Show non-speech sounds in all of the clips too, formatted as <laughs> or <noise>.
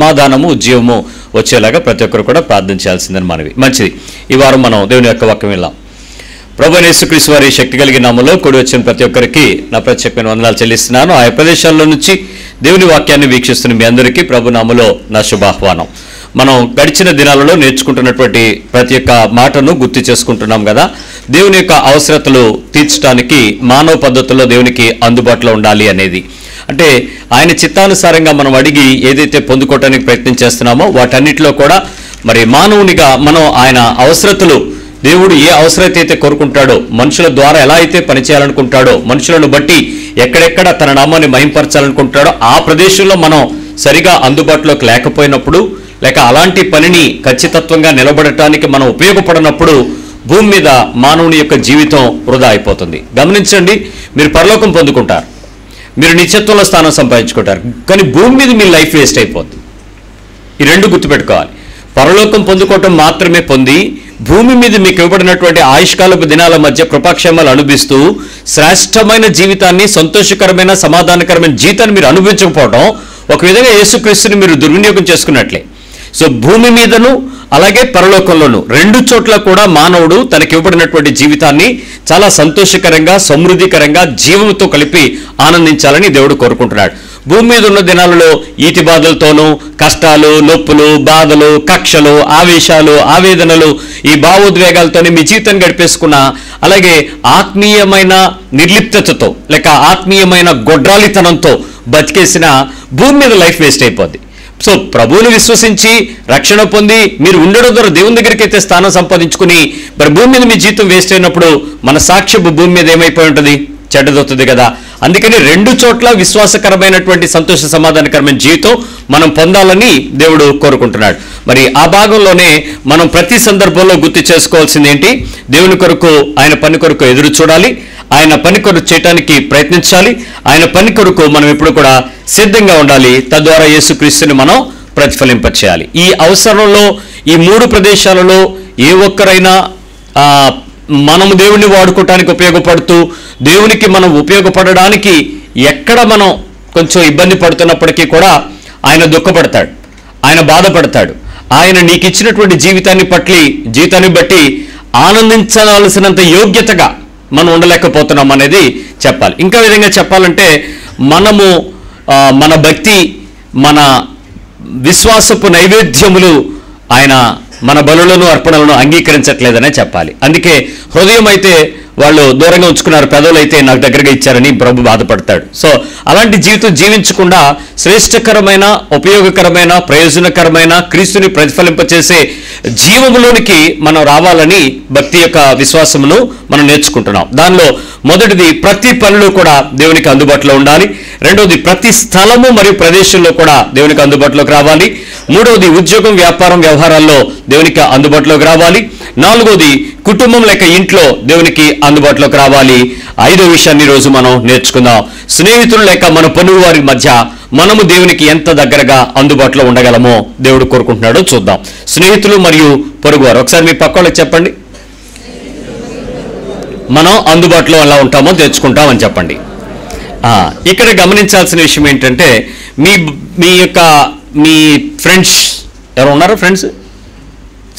సమాధానము జీవము వచ్చేలాగా ప్రతి ఒక్కరు కూడా ప్రార్థన చేయాల్సిందని మనవి. మంచిది. ఈ వారం మనం దేవుని యొక్క వాక్యం వెళ్ళాం ప్రభు నేసుక్రీస్తు వారి శక్తి కలిగిన నామలో కూడి వచ్చిన ప్రతి ఒక్కరికి నా ప్రత్యేకమైన వందనాలు చెల్లిస్తున్నాను. ఆయా ప్రదేశాల్లో నుంచి దేవుని వాక్యాన్ని వీక్షిస్తున్న మీ అందరికీ ప్రభు నామలో నా శుభాహ్వానం. మనం గడిచిన దినాలలో నేర్చుకుంటున్నటువంటి ప్రతి ఒక్క మాటను గుర్తు చేసుకుంటున్నాం కదా. దేవుని యొక్క అవసరతలు తీర్చడానికి మానవ పద్ధతుల్లో దేవునికి అందుబాటులో ఉండాలి అనేది. అంటే ఆయన చిత్తానుసారంగా మనం అడిగి ఏదైతే పొందుకోవటానికి ప్రయత్నం చేస్తున్నామో వాటన్నిటిలో కూడా మరి మానవునిగా మనం ఆయన అవసరతలు దేవుడు ఏ అవసరత అయితే కోరుకుంటాడో మనుషుల ద్వారా ఎలా అయితే పనిచేయాలనుకుంటాడో మనుషులను బట్టి ఎక్కడెక్కడ తన నామాన్ని మహింపరచాలనుకుంటాడో ఆ ప్రదేశంలో మనం సరిగా అందుబాటులోకి లేకపోయినప్పుడు లేక అలాంటి పనిని ఖచ్చితత్వంగా నిలబడటానికి మనం ఉపయోగపడినప్పుడు భూమి మీద మానవుని యొక్క జీవితం వృధా అయిపోతుంది. గమనించండి మీరు పరలోకం పొందుకుంటారు. మీరు నిత్యత్వంలో స్థానం సంపాదించుకుంటారు. కానీ భూమి మీద మీ లైఫ్ వేస్ట్ అయిపోద్ది. ఈ రెండు గుర్తుపెట్టుకోవాలి. పరలోకం పొందుకోవటం మాత్రమే పొంది భూమి మీద మీకు ఇవ్వబడినటువంటి ఆయుష్కాలపు దినాల మధ్య కృపాక్షేమాలు అనుభవిస్తూ శ్రేష్టమైన జీవితాన్ని సంతోషకరమైన సమాధానకరమైన జీవితాన్ని మీరు అనుభవించకపోవడం ఒక విధంగా యేసుక్రీస్తుని మీరు దుర్వినియోగం చేసుకున్నట్లే. సో భూమి మీదను అలాగే పరలోకంలోను రెండు చోట్ల కూడా మానవుడు తనకి ఇవ్వబడినటువంటి జీవితాన్ని చాలా సంతోషకరంగా సమృద్ధికరంగా జీవంతో కలిపి ఆనందించాలని దేవుడు కోరుకుంటున్నాడు. భూమి మీద ఉన్న దినాలలో ఈతి బాధలతోనూ కష్టాలు నొప్పులు బాధలు కక్షలు ఆవేశాలు ఆవేదనలు ఈ భావోద్వేగాలతోనే మీ జీవితం గడిపేసుకున్న అలాగే ఆత్మీయమైన నిర్లిప్తతతో లేక ఆత్మీయమైన గొడ్రాలితనంతో బతికేసిన భూమి మీద లైఫ్ వేస్ట్ అయిపోద్ది. సో ప్రభువుని విశ్వసించి రక్షణ పొంది మీరు ఉండడం ద్వారా దేవుని దగ్గరికి అయితే స్థానం సంపాదించుకుని మరి భూమి మీద మీ జీతం వేస్ట్ అయినప్పుడు మన సాక్ష్యపు భూమి మీద ఏమైపోయి ఉంటుంది? చెడ్డదవుతుంది కదా. అందుకని రెండు చోట్ల విశ్వాసకరమైనటువంటి సంతోష సమాధానకరమైన జీవితం మనం పొందాలని దేవుడు కోరుకుంటున్నాడు. మరి ఆ భాగంలోనే మనం ప్రతి సందర్భంలో గుర్తు చేసుకోవాల్సింది ఏంటి? దేవుని కొరకు ఆయన పని కొరకు ఎదురు చూడాలి. ఆయన పని కొరకు చేయటానికి ప్రయత్నించాలి. ఆయన పని కొరకు మనం ఎప్పుడు కూడా సిద్ధంగా ఉండాలి. తద్వారా యేసుక్రీస్తుని మనం ప్రతిఫలింపచేయాలి. ఈ అవసరంలో ఈ మూడు ప్రదేశాలలో ఏ ఒక్కరైనా మనము దేవుణ్ణి వాడుకోవటానికి ఉపయోగపడుతూ దేవునికి మనం ఉపయోగపడడానికి ఎక్కడ మనం కొంచెం ఇబ్బంది పడుతున్నప్పటికీ కూడా ఆయన దుఃఖపడతాడు. ఆయన బాధపడతాడు. ఆయన నీకు ఇచ్చినటువంటి జీవితాన్ని పట్లి జీవితాన్ని బట్టి ఆనందించాల్సినంత యోగ్యతగా మనం ఉండలేకపోతున్నాం అనేది చెప్పాలి. ఇంకా విధంగా చెప్పాలంటే మనము మన భక్తి మన విశ్వాసపు నైవేద్యములు ఆయన మన బలులను అర్పణలను అంగీకరించట్లేదనే చెప్పాలి. అందుకే హృదయం అయితే వాళ్ళు దూరంగా ఉంచుకున్నారు. పెదవులు అయితే నాకు దగ్గరగా ఇచ్చారని ప్రభు బాధపడతాడు. సో అలాంటి జీవితం జీవించకుండా శ్రేష్టకరమైన ఉపయోగకరమైన ప్రయోజనకరమైన క్రీస్తుని ప్రతిఫలింపచేసే జీవములోనికి మనం రావాలని భక్తి యొక్క విశ్వాసమును మనం నేర్చుకుంటున్నాం. దానిలో మొదటిది ప్రతి పనిలో కూడా దేవునికి అందుబాటులో ఉండాలి. రెండవది ప్రతి స్థలము మరియు ప్రదేశంలో కూడా దేవునికి అందుబాటులోకి రావాలి. మూడవది ఉద్యోగం వ్యాపారం వ్యవహారాల్లో దేవునికి అందుబాటులోకి రావాలి. నాలుగవది కుటుంబం లేక ఇంట్లో దేవునికి అందుబాటులోకి రావాలి. ఐదో విషయాన్ని రోజు మనం నేర్చుకుందాం. స్నేహితులు లేక మన పొరుగు వారి మధ్య మనము దేవునికి ఎంత దగ్గరగా అందుబాటులో ఉండగలమో దేవుడు కోరుకుంటున్నాడో చూద్దాం. స్నేహితులు మరియు పొరుగువారు ఒకసారి మీ పక్క చెప్పండి. మనం అందుబాటులో ఎలా ఉంటామో తెచ్చుకుంటామని చెప్పండి. ఇక్కడ గమనించాల్సిన విషయం ఏంటంటే మీ మీ యొక్క మీ ఫ్రెండ్స్ ఎవరు ఉన్నారు ఫ్రెండ్స్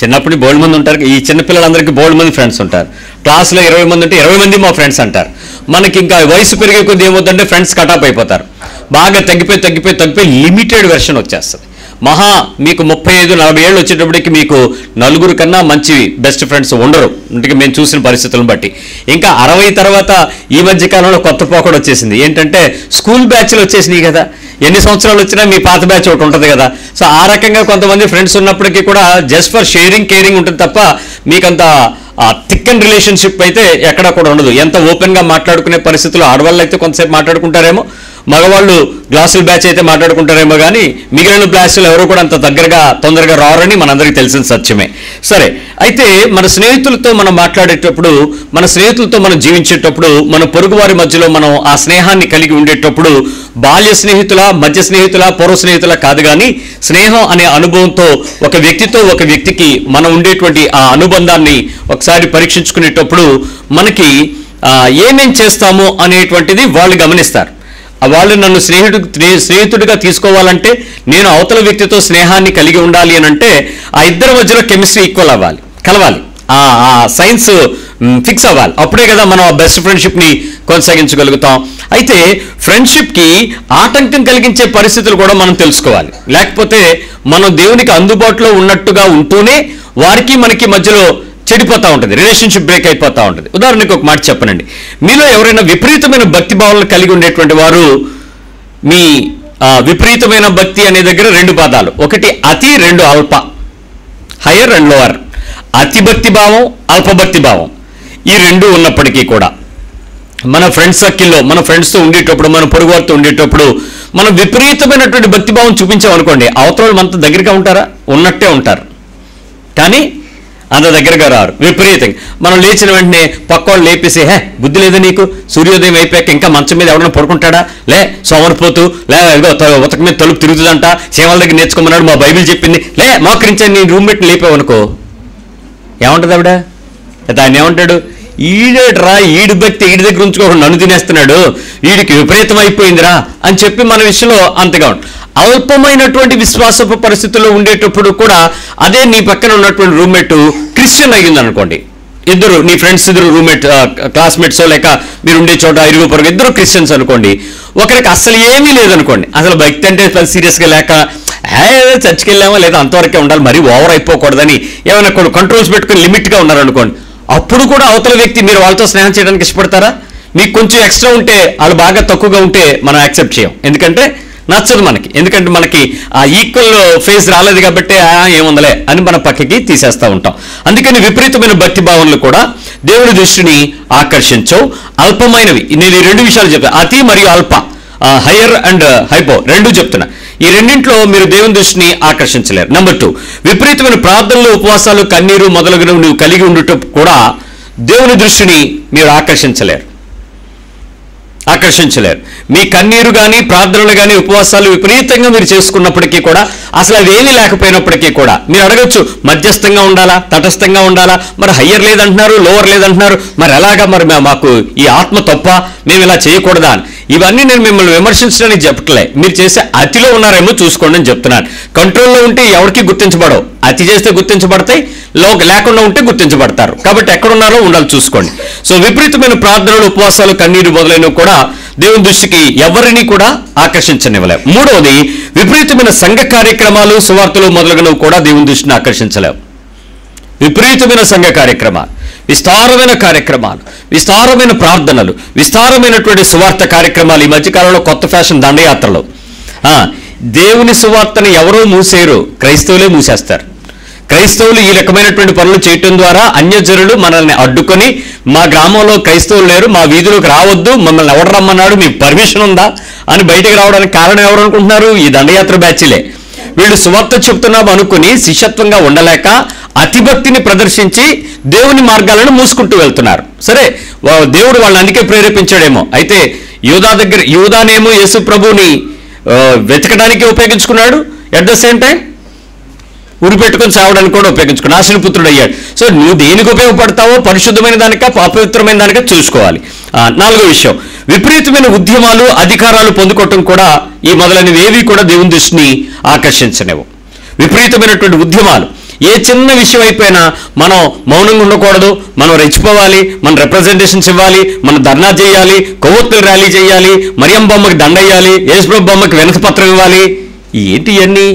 చిన్నప్పుడు బోల్డ్ మంది ఉంటారు. ఈ చిన్న పిల్లలందరికీ బోల్డ్ మంది ఫ్రెండ్స్ ఉంటారు. క్లాస్లో ఇరవై మంది ఉంటే ఇరవై మంది మా ఫ్రెండ్స్ అంటారు. మనకి ఇంకా వయసు పెరిగే కొద్ది ఏమవుతుందంటే ఫ్రెండ్స్ కటాప్ అయిపోతారు. బాగా తగ్గిపోయి తగ్గిపోయి తగ్గిపోయి లిమిటెడ్ వెర్షన్ వచ్చేస్తుంది. మహా మీకు ముప్పై ఐదు నలభై ఏళ్ళు వచ్చేటప్పటికి మీకు నలుగురు కన్నా మంచి బెస్ట్ ఫ్రెండ్స్ ఉండరు. అంటే మేము చూసిన పరిస్థితులను బట్టి. ఇంకా అరవై తర్వాత ఈ మధ్య కాలంలో కొత్త పోకడ వచ్చేసింది. ఏంటంటే స్కూల్ బ్యాచ్లు వచ్చేసినాయి కదా. ఎన్ని సంవత్సరాలు వచ్చినా మీ పాత బ్యాచ్ ఒకటి ఉంటుంది కదా. సో ఆ రకంగా కొంతమంది ఫ్రెండ్స్ ఉన్నప్పటికీ కూడా జస్ట్ ఫర్ షేరింగ్ కేరింగ్ ఉంటుంది తప్ప మీకంత థిక్ అండ్ రిలేషన్షిప్ అయితే ఎక్కడా కూడా ఉండదు. ఎంత ఓపెన్గా మాట్లాడుకునే పరిస్థితులు ఆడవాళ్ళు అయితే కొంతసేపు మాట్లాడుకుంటారేమో మగవాళ్ళు గ్లాసుల బ్యాచ్ అయితే మాట్లాడుకుంటారేమో కానీ మిగిలిన బ్లాసులు ఎవరు కూడా అంత దగ్గరగా తొందరగా రారని మనందరికీ తెలిసిన సత్యమే. సరే అయితే మన స్నేహితులతో మనం మాట్లాడేటప్పుడు మన స్నేహితులతో మనం జీవించేటప్పుడు మన పొరుగువారి మధ్యలో మనం ఆ స్నేహాన్ని కలిగి ఉండేటప్పుడు బాల్య స్నేహితుల మధ్య స్నేహితుల పూర్వ స్నేహితుల కాదు కానీ స్నేహం అనే అనుభవంతో ఒక వ్యక్తితో ఒక వ్యక్తికి మనం ఉండేటువంటి ఆ అనుబంధాన్ని ఒకసారి పరీక్షించుకునేటప్పుడు మనకి ఏమేం చేస్తాము అనేటువంటిది వాళ్ళు గమనిస్తారు. వాళ్ళు నన్ను స్నేహితుడు స్నే- స్నేహితుడిగా తీసుకోవాలంటే నేను అవతల వ్యక్తితో స్నేహాన్ని కలిగి ఉండాలి అని అంటే ఆ ఇద్దరి మధ్యలో కెమిస్ట్రీ ఈక్వల్ అవ్వాలి కలవాలి. ఆ సైన్స్ ఫిక్స్ అవ్వాలి. అప్పుడే కదా మనం ఆ బెస్ట్ ఫ్రెండ్షిప్ని కొనసాగించగలుగుతాం. అయితే ఫ్రెండ్షిప్కి ఆటంకం కలిగించే పరిస్థితులు కూడా మనం తెలుసుకోవాలి. లేకపోతే మనం దేవునికి అందుబాటులో ఉన్నట్టుగా ఉంటూనే వారికి మనకి మధ్యలో చెడిపోతూ ఉంటుంది. రిలేషన్షిప్ బ్రేక్ అయిపోతూ ఉంటుంది. ఉదాహరణకు ఒక మాట చెప్పనండి. మీలో ఎవరైనా విపరీతమైన భక్తి భావాలను కలిగి ఉండేటువంటి వారు మీ విపరీతమైన భక్తి అనే దగ్గర రెండు పదాలు. ఒకటి అతి రెండు అల్ప. హయ్యర్ అండ్ లోవర్ అతి భక్తి భావం అల్పభక్తి భావం. ఈ రెండు ఉన్నప్పటికీ కూడా. మన ఫ్రెండ్స్ సర్కిల్లో మన ఫ్రెండ్స్తో ఉండేటప్పుడు మన పొరుగు వారితో ఉండేటప్పుడు మనం విపరీతమైనటువంటి భక్తి భావం చూపించామనుకోండి అవతల వాళ్ళు మనతో దగ్గరగా ఉంటారా? ఉన్నట్టే ఉంటారు. కానీ అంత దగ్గరగా రారు. విపరీతంగా. మనం లేచిన వెంటనే పక్కోళ్ళు లేపేసి హే బుద్ధి లేదా నీకు? సూర్యోదయం అయిపోయాక ఇంకా మంచం మీద ఎవరైనా పడుకుంటాడా? లే సోమరిపోతూ. లే త- ఉతక మీద తలుపు తిరుగుతుందంట. సేవల దగ్గర నేర్చుకోమన్నాడు మా బైబిల్ చెప్పింది. లే మోకరించని నీ రూమ్మేట్ని లేపావనుకో. ఏమంటుంది ఆవిడ? అయితే ఆయన ఏమంటాడు? ఈడేట్రా ఈడు భక్తి ఈడి దగ్గర ఉంచుకోకుండా నన్ను తినేస్తున్నాడు. వీడికి విపరీతం అయిపోయిందిరా అని చెప్పి మన విషయంలో అంతగా అల్పమైనటువంటి విశ్వాసపు పరిస్థితుల్లో ఉండేటప్పుడు కూడా అదే నీ పక్కన ఉన్నటువంటి రూమ్మేట్ క్రిస్టియన్ అయ్యింది అనుకోండి ఇద్దరు నీ ఫ్రెండ్స్ ఇద్దరు రూమ్మేట్ క్లాస్మేట్స్ లేక మీరు ఉండే చోట ఇరుగు పొరుగు ఇద్దరు క్రిస్టియన్స్ అనుకోండి. ఒకరికి అసలు ఏమీ లేదనుకోండి. అసలు భక్తి అంటే సీరియస్గా లేక "ఏ, చర్చికి లేదా అంతవరకే ఉండాలి మరీ ఓవర్ అయిపోకూడదని ఏమైనా కొన్ని కంట్రోల్స్ పెట్టుకుని లిమిట్గా ఉన్నారనుకోండి. అప్పుడు కూడా అవతల వ్యక్తి మీరు వాళ్ళతో స్నేహం చేయడానికి ఇష్టపడతారా? మీకు కొంచెం ఎక్స్ట్రా ఉంటే వాళ్ళు బాగా తక్కువగా ఉంటే మనం యాక్సెప్ట్ చేయం. ఎందుకంటే నచ్చదు మనకి. ఎందుకంటే మనకి ఆ ఈక్వల్ ఫేస్ రాలేదు కాబట్టి "ఆ, ఏముందలే అని మన పక్కకి తీసేస్తూ ఉంటాం. అందుకని విపరీతమైన భక్తి భావనలు కూడా దేవుని దృష్టిని ఆకర్షించవు. అల్పమైనవి. నేను ఈ రెండు విషయాలు చెప్తాను అతి మరియు అల్ప. హయ్యర్ అండ్ హైపో రెండు చెప్తున్నా. ఈ రెండింట్లో మీరు దేవుని దృష్టిని ఆకర్షించలేరు. నెంబర్ టూ విపరీతమైన ప్రార్థనలు ఉపవాసాలు కన్నీరు మొదలగునవి నువ్వు కలిగి ఉండటం కూడా దేవుని దృష్టిని మీరు ఆకర్షించలేరు. ఆకర్షించలేరు. మీ కన్నీరు కానీ ప్రార్థనలు కానీ ఉపవాసాలు విపరీతంగా మీరు చేసుకున్నప్పటికీ కూడా అసలు అవేమీ లేకపోయినప్పటికీ కూడా మీరు అడగచ్చు మధ్యస్థంగా ఉండాలా తటస్థంగా ఉండాలా మరి హయ్యర్ లేదంటున్నారు లోవర్ లేదంటున్నారు మరి ఎలాగా మరి మాకు ఈ ఆత్మ తప్ప మేము ఇలా చేయకూడదా అని. ఇవన్నీ నేను మిమ్మల్ని విమర్శించడానికి చెప్పట్లే. మీరు చేసే అతిలో ఉన్నారేమో చూసుకోండి అని చెప్తున్నాను. కంట్రోల్లో ఉంటే ఎవరికి గుర్తించబడవు. అతి చేస్తే గుర్తించబడతాయి లోక లేకుండా ఉంటే గుర్తించబడతారు. కాబట్టి ఎక్కడున్నారో ఉండాలి చూసుకోండి. సో విపరీతమైన ప్రార్థనలు ఉపవాసాలు కన్నీరు మొదలైనవి కూడా దేవుని దృష్టికి ఎవరిని కూడా ఆకర్షించనివ్వలేవు. మూడవది విపరీతమైన సంఘ కార్యక్రమాలు సువార్తలు మొదలగునవి కూడా దేవుని దృష్టిని ఆకర్షించలేవు. విపరీతమైన సంఘ కార్యక్రమాలు. విస్తారమైన కార్యక్రమాలు విస్తారమైన ప్రార్థనలు విస్తారమైనటువంటి సువార్త కార్యక్రమాలు ఈ మధ్యకాలంలో కొత్త ఫ్యాషన్ దండయాత్రలు. దేవుని సువార్తను ఎవరో మూసేయరు క్రైస్తవులే మూసేస్తారు. క్రైస్తవులు ఈ రకమైనటువంటి పనులు చేయటం ద్వారా అన్యజనులు మనల్ని అడ్డుకొని మా గ్రామంలో క్రైస్తవులు లేరు మా వీధిలోకి రావద్దు మమ్మల్ని ఎవరు రమ్మన్నాడు మీ పర్మిషన్ ఉందా అని బయటకు రావడానికి కారణం ఎవరు అనుకుంటున్నారు? ఈ దండయాత్ర బ్యాచ్లే. వీళ్ళు సువార్త చెప్తున్నాం అనుకుని శిష్యత్వంగా ఉండలేక అతిభక్తిని ప్రదర్శించి దేవుని మార్గాలను మూసుకుంటూ వెళ్తున్నారు. సరే వా- దేవుడు వాళ్ళని అందుకే ప్రేరేపించాడేమో. అయితే యూదా దగ్గర యూదానేమో యేసు ప్రభుని వెతకడానికి ఉపయోగించుకున్నాడు. ఎట్ ద సేమ్ టైం ఉరి పెట్టుకొని చావడానికి కూడా ఉపయోగించుకున్నాడు. ఆశ్రపుత్రుడు అయ్యాడు. సో నువ్వు దేనికి ఉపయోగపడతావో పరిశుద్ధమైన దానిక అపవిత్రమైన దానిక చూసుకోవాలి. నాలుగో విషయం. విపరీతమైన ఉద్యమాలు అధికారాలు పొందుకోవటం కూడా ఈ మొదలైనవి ఏవి కూడా దేవుని దృష్టిని ఆకర్షించలేవు విపరీతమైనటువంటి ఉద్యమాలు. ఏ చిన్న విషయం అయిపోయినా మనం మౌనంగా ఉండకూడదు మనం రెచ్చిపోవాలి మన రిప్రజెంటేషన్స్ ఇవ్వాలి మనం ధర్నా చేయాలి కొవ్వొత్తులు ర్యాలీ చేయాలి మరియం బొమ్మకి దండయ్యాలి యేసుప్రభు బొమ్మకి వెనకపత్రం ఇవ్వాలి. ఏంటి ఇవన్నీ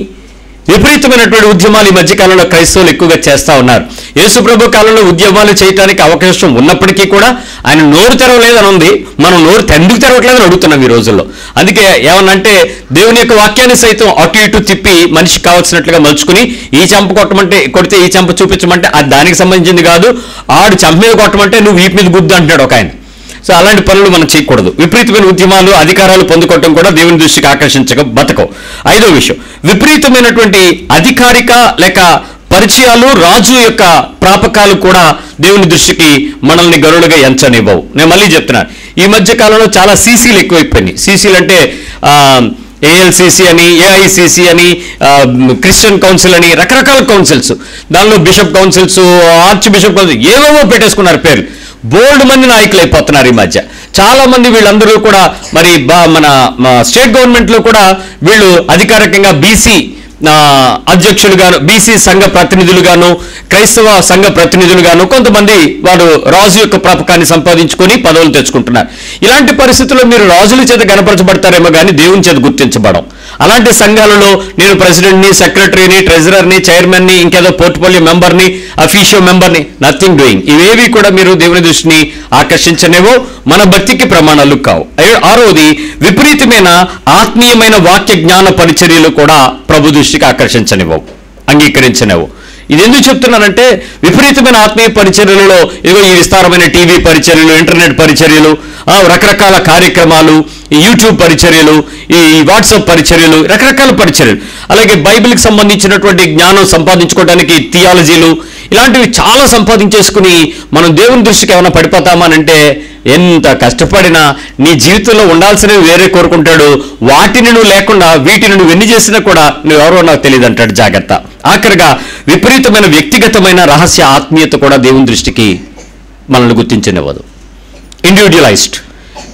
విపరీతమైనటువంటి ఉద్యమాలు ఈ మధ్యకాలంలో క్రైస్తవులు ఎక్కువగా చేస్తా ఉన్నారు. యేసుప్రభు కాలంలో ఉద్యమాలు చేయడానికి అవకాశం ఉన్నప్పటికీ కూడా ఆయన నోరు తెరవలేదని ఉంది మనం నోరు ఎందుకు తెరవట్లేదని అడుగుతున్నాం ఈ రోజుల్లో. అందుకే ఏమనంటే దేవుని యొక్క వాక్యాన్ని సైతం అటు ఇటు తిప్పి మనిషికి కావాల్సినట్లుగా మలుచుకుని ఈ చెంప కొట్టమంటే కొడితే ఈ చెంప చూపించమంటే అది దానికి సంబంధించింది కాదు. ఆడు చెంప మీద కొట్టమంటే నువ్వు వీపు మీద గుద్దు అంటున్నాడు ఒక ఆయన. సో అలాంటి పనులు మనం చేయకూడదు. విపరీతమైన ఉద్యమాలు అధికారాలు పొందుకోవటం కూడా దేవుని దృష్టికి ఆకర్షించక బతకం ఐదో విషయం విపరీతమైనటువంటి అధికారిక లేక పరిచయాలు రాజు యొక్క ప్రాపకాలు కూడా దేవుని దృష్టికి మనల్ని గరుడుగా ఎంచనివ్వవు. నేను మళ్ళీ చెప్తున్నాను ఈ మధ్య కాలంలో చాలా సీసీలు ఎక్కువైపోయినాయి. సీసీలు అంటే ఆ, ఏఎల్సిసి అని ఏఐసిసి అని క్రిస్టియన్ కౌన్సిల్ అని రకరకాల కౌన్సిల్స్. దానిలో bishop councils archbishop council ఏవేవో పెట్టేసుకున్నారు పేర్లు. బోల్డ్ మంది నాయకులు అయిపోతున్నారు ఈ మధ్య. చాలా మంది వీళ్ళందరూ కూడా మరి బా- మన స్టేట్ గవర్నమెంట్లో కూడా వీళ్ళు అధికారికంగా బీసీ అధ్యక్షులుగాను బీసీ సంఘ ప్రతినిధులుగాను క్రైస్తవ సంఘ ప్రతినిధులుగాను కొంతమంది వారు రాజు యొక్క ప్రాపకాన్ని సంపాదించుకొని పదవులు తెచ్చుకుంటున్నారు. ఇలాంటి పరిస్థితుల్లో మీరు రాజుల చేత గనపరచబడతారేమో కానీ దేవుని చేత గుర్తించబడం అలాంటి సంఘాలలో నేను ప్రెసిడెంట్ని సెక్రటరీని ట్రెజరర్ని చైర్మన్ని ఇంకేదో పోర్ట్ఫోలియో మెంబర్ని అఫీషియో మెంబర్ని నథింగ్ డూయింగ్ ఇవేవి కూడా మీరు దేవుని దృష్టిని ఆకర్షించనేవో మన భక్తికి ప్రమాణాలు కావు. ఆరోది విపరీతమైన ఆత్మీయమైన వాక్య జ్ఞాన పరిచర్యలు కూడా ప్రభు దృష్టికి ఆకర్షించనివ్వవు అంగీకరించనివ్వు. ఇది ఎందుకు చెప్తున్నానంటే విపరీతమైన ఆత్మీయ పరిచర్యలలో ఇదిగో ఈ విస్తారమైన టీవీ పరిచర్యలు ఇంటర్నెట్ పరిచర్యలు రకరకాల కార్యక్రమాలు ఈ యూట్యూబ్ పరిచర్యలు ఈ వాట్సాప్ పరిచర్యలు రకరకాల పరిచర్యలు. అలాగే బైబిల్కి సంబంధించినటువంటి జ్ఞానం సంపాదించుకోవడానికి థియాలజీలు ఇలాంటివి చాలా సంపాదించేసుకుని మనం దేవుని దృష్టికి ఏమైనా పడిపోతామానంటే ఎంత కష్టపడినా నీ జీవితంలో ఉండాల్సినవి వేరే కోరుకుంటాడు. వాటిని నువ్వు లేకుండా వీటిని నువ్వు ఎన్ని చేసినా కూడా నువ్వెవరో నాకు తెలియదు అంటాడు జాగ్రత్త. ఆఖరిగా విపరీతమైన వ్యక్తిగతమైన రహస్య ఆత్మీయత కూడా దేవుని దృష్టికి మనల్ని గుర్తించనివ్వదు. ఇండివిజువలైజ్డ్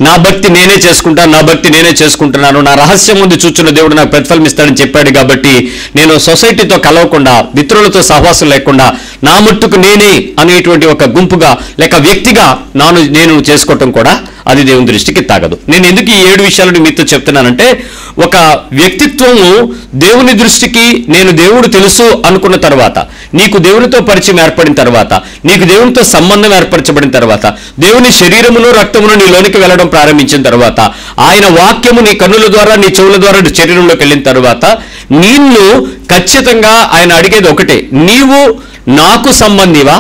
నా భక్తి నేనే చేసుకుంటాను నా భక్తి నేనే చేసుకుంటున్నాను నా రహస్యం ముందు చూచున్న దేవుడు నాకు ప్రతిఫలం ఇస్తాడని చెప్పాడు కాబట్టి నేను సొసైటీతో కలవకుండా మిత్రులతో సహవాసం లేకుండా నా మట్టుకు నేనే అనేటువంటి ఒక గుంపుగా లేక వ్యక్తిగా నాను నేను చేసుకోవటం కూడా అది దేవుని దృష్టికి తాగదు. నేను ఎందుకు ఈ ఏడు విషయాలను మీతో చెప్తున్నానంటే ఒక వ్యక్తిత్వము దేవుని దృష్టికి నేను దేవుడు తెలుసు అనుకున్న తర్వాత నీకు దేవునితో పరిచయం ఏర్పడిన తర్వాత నీకు దేవునితో సంబంధం ఏర్పరచబడిన తర్వాత దేవుని శరీరమును రక్తమును నీ లోనికి వెళ్ళడం ప్రారంభించిన తర్వాత ఆయన వాక్యము నీ కన్నుల ద్వారా నీ చెవుల ద్వారా నీ శరీరంలోకి వెళ్ళిన తర్వాత నిన్ను ఖచ్చితంగా ఆయన అడిగేది ఒకటే నీవు నాకు సంబంధివా?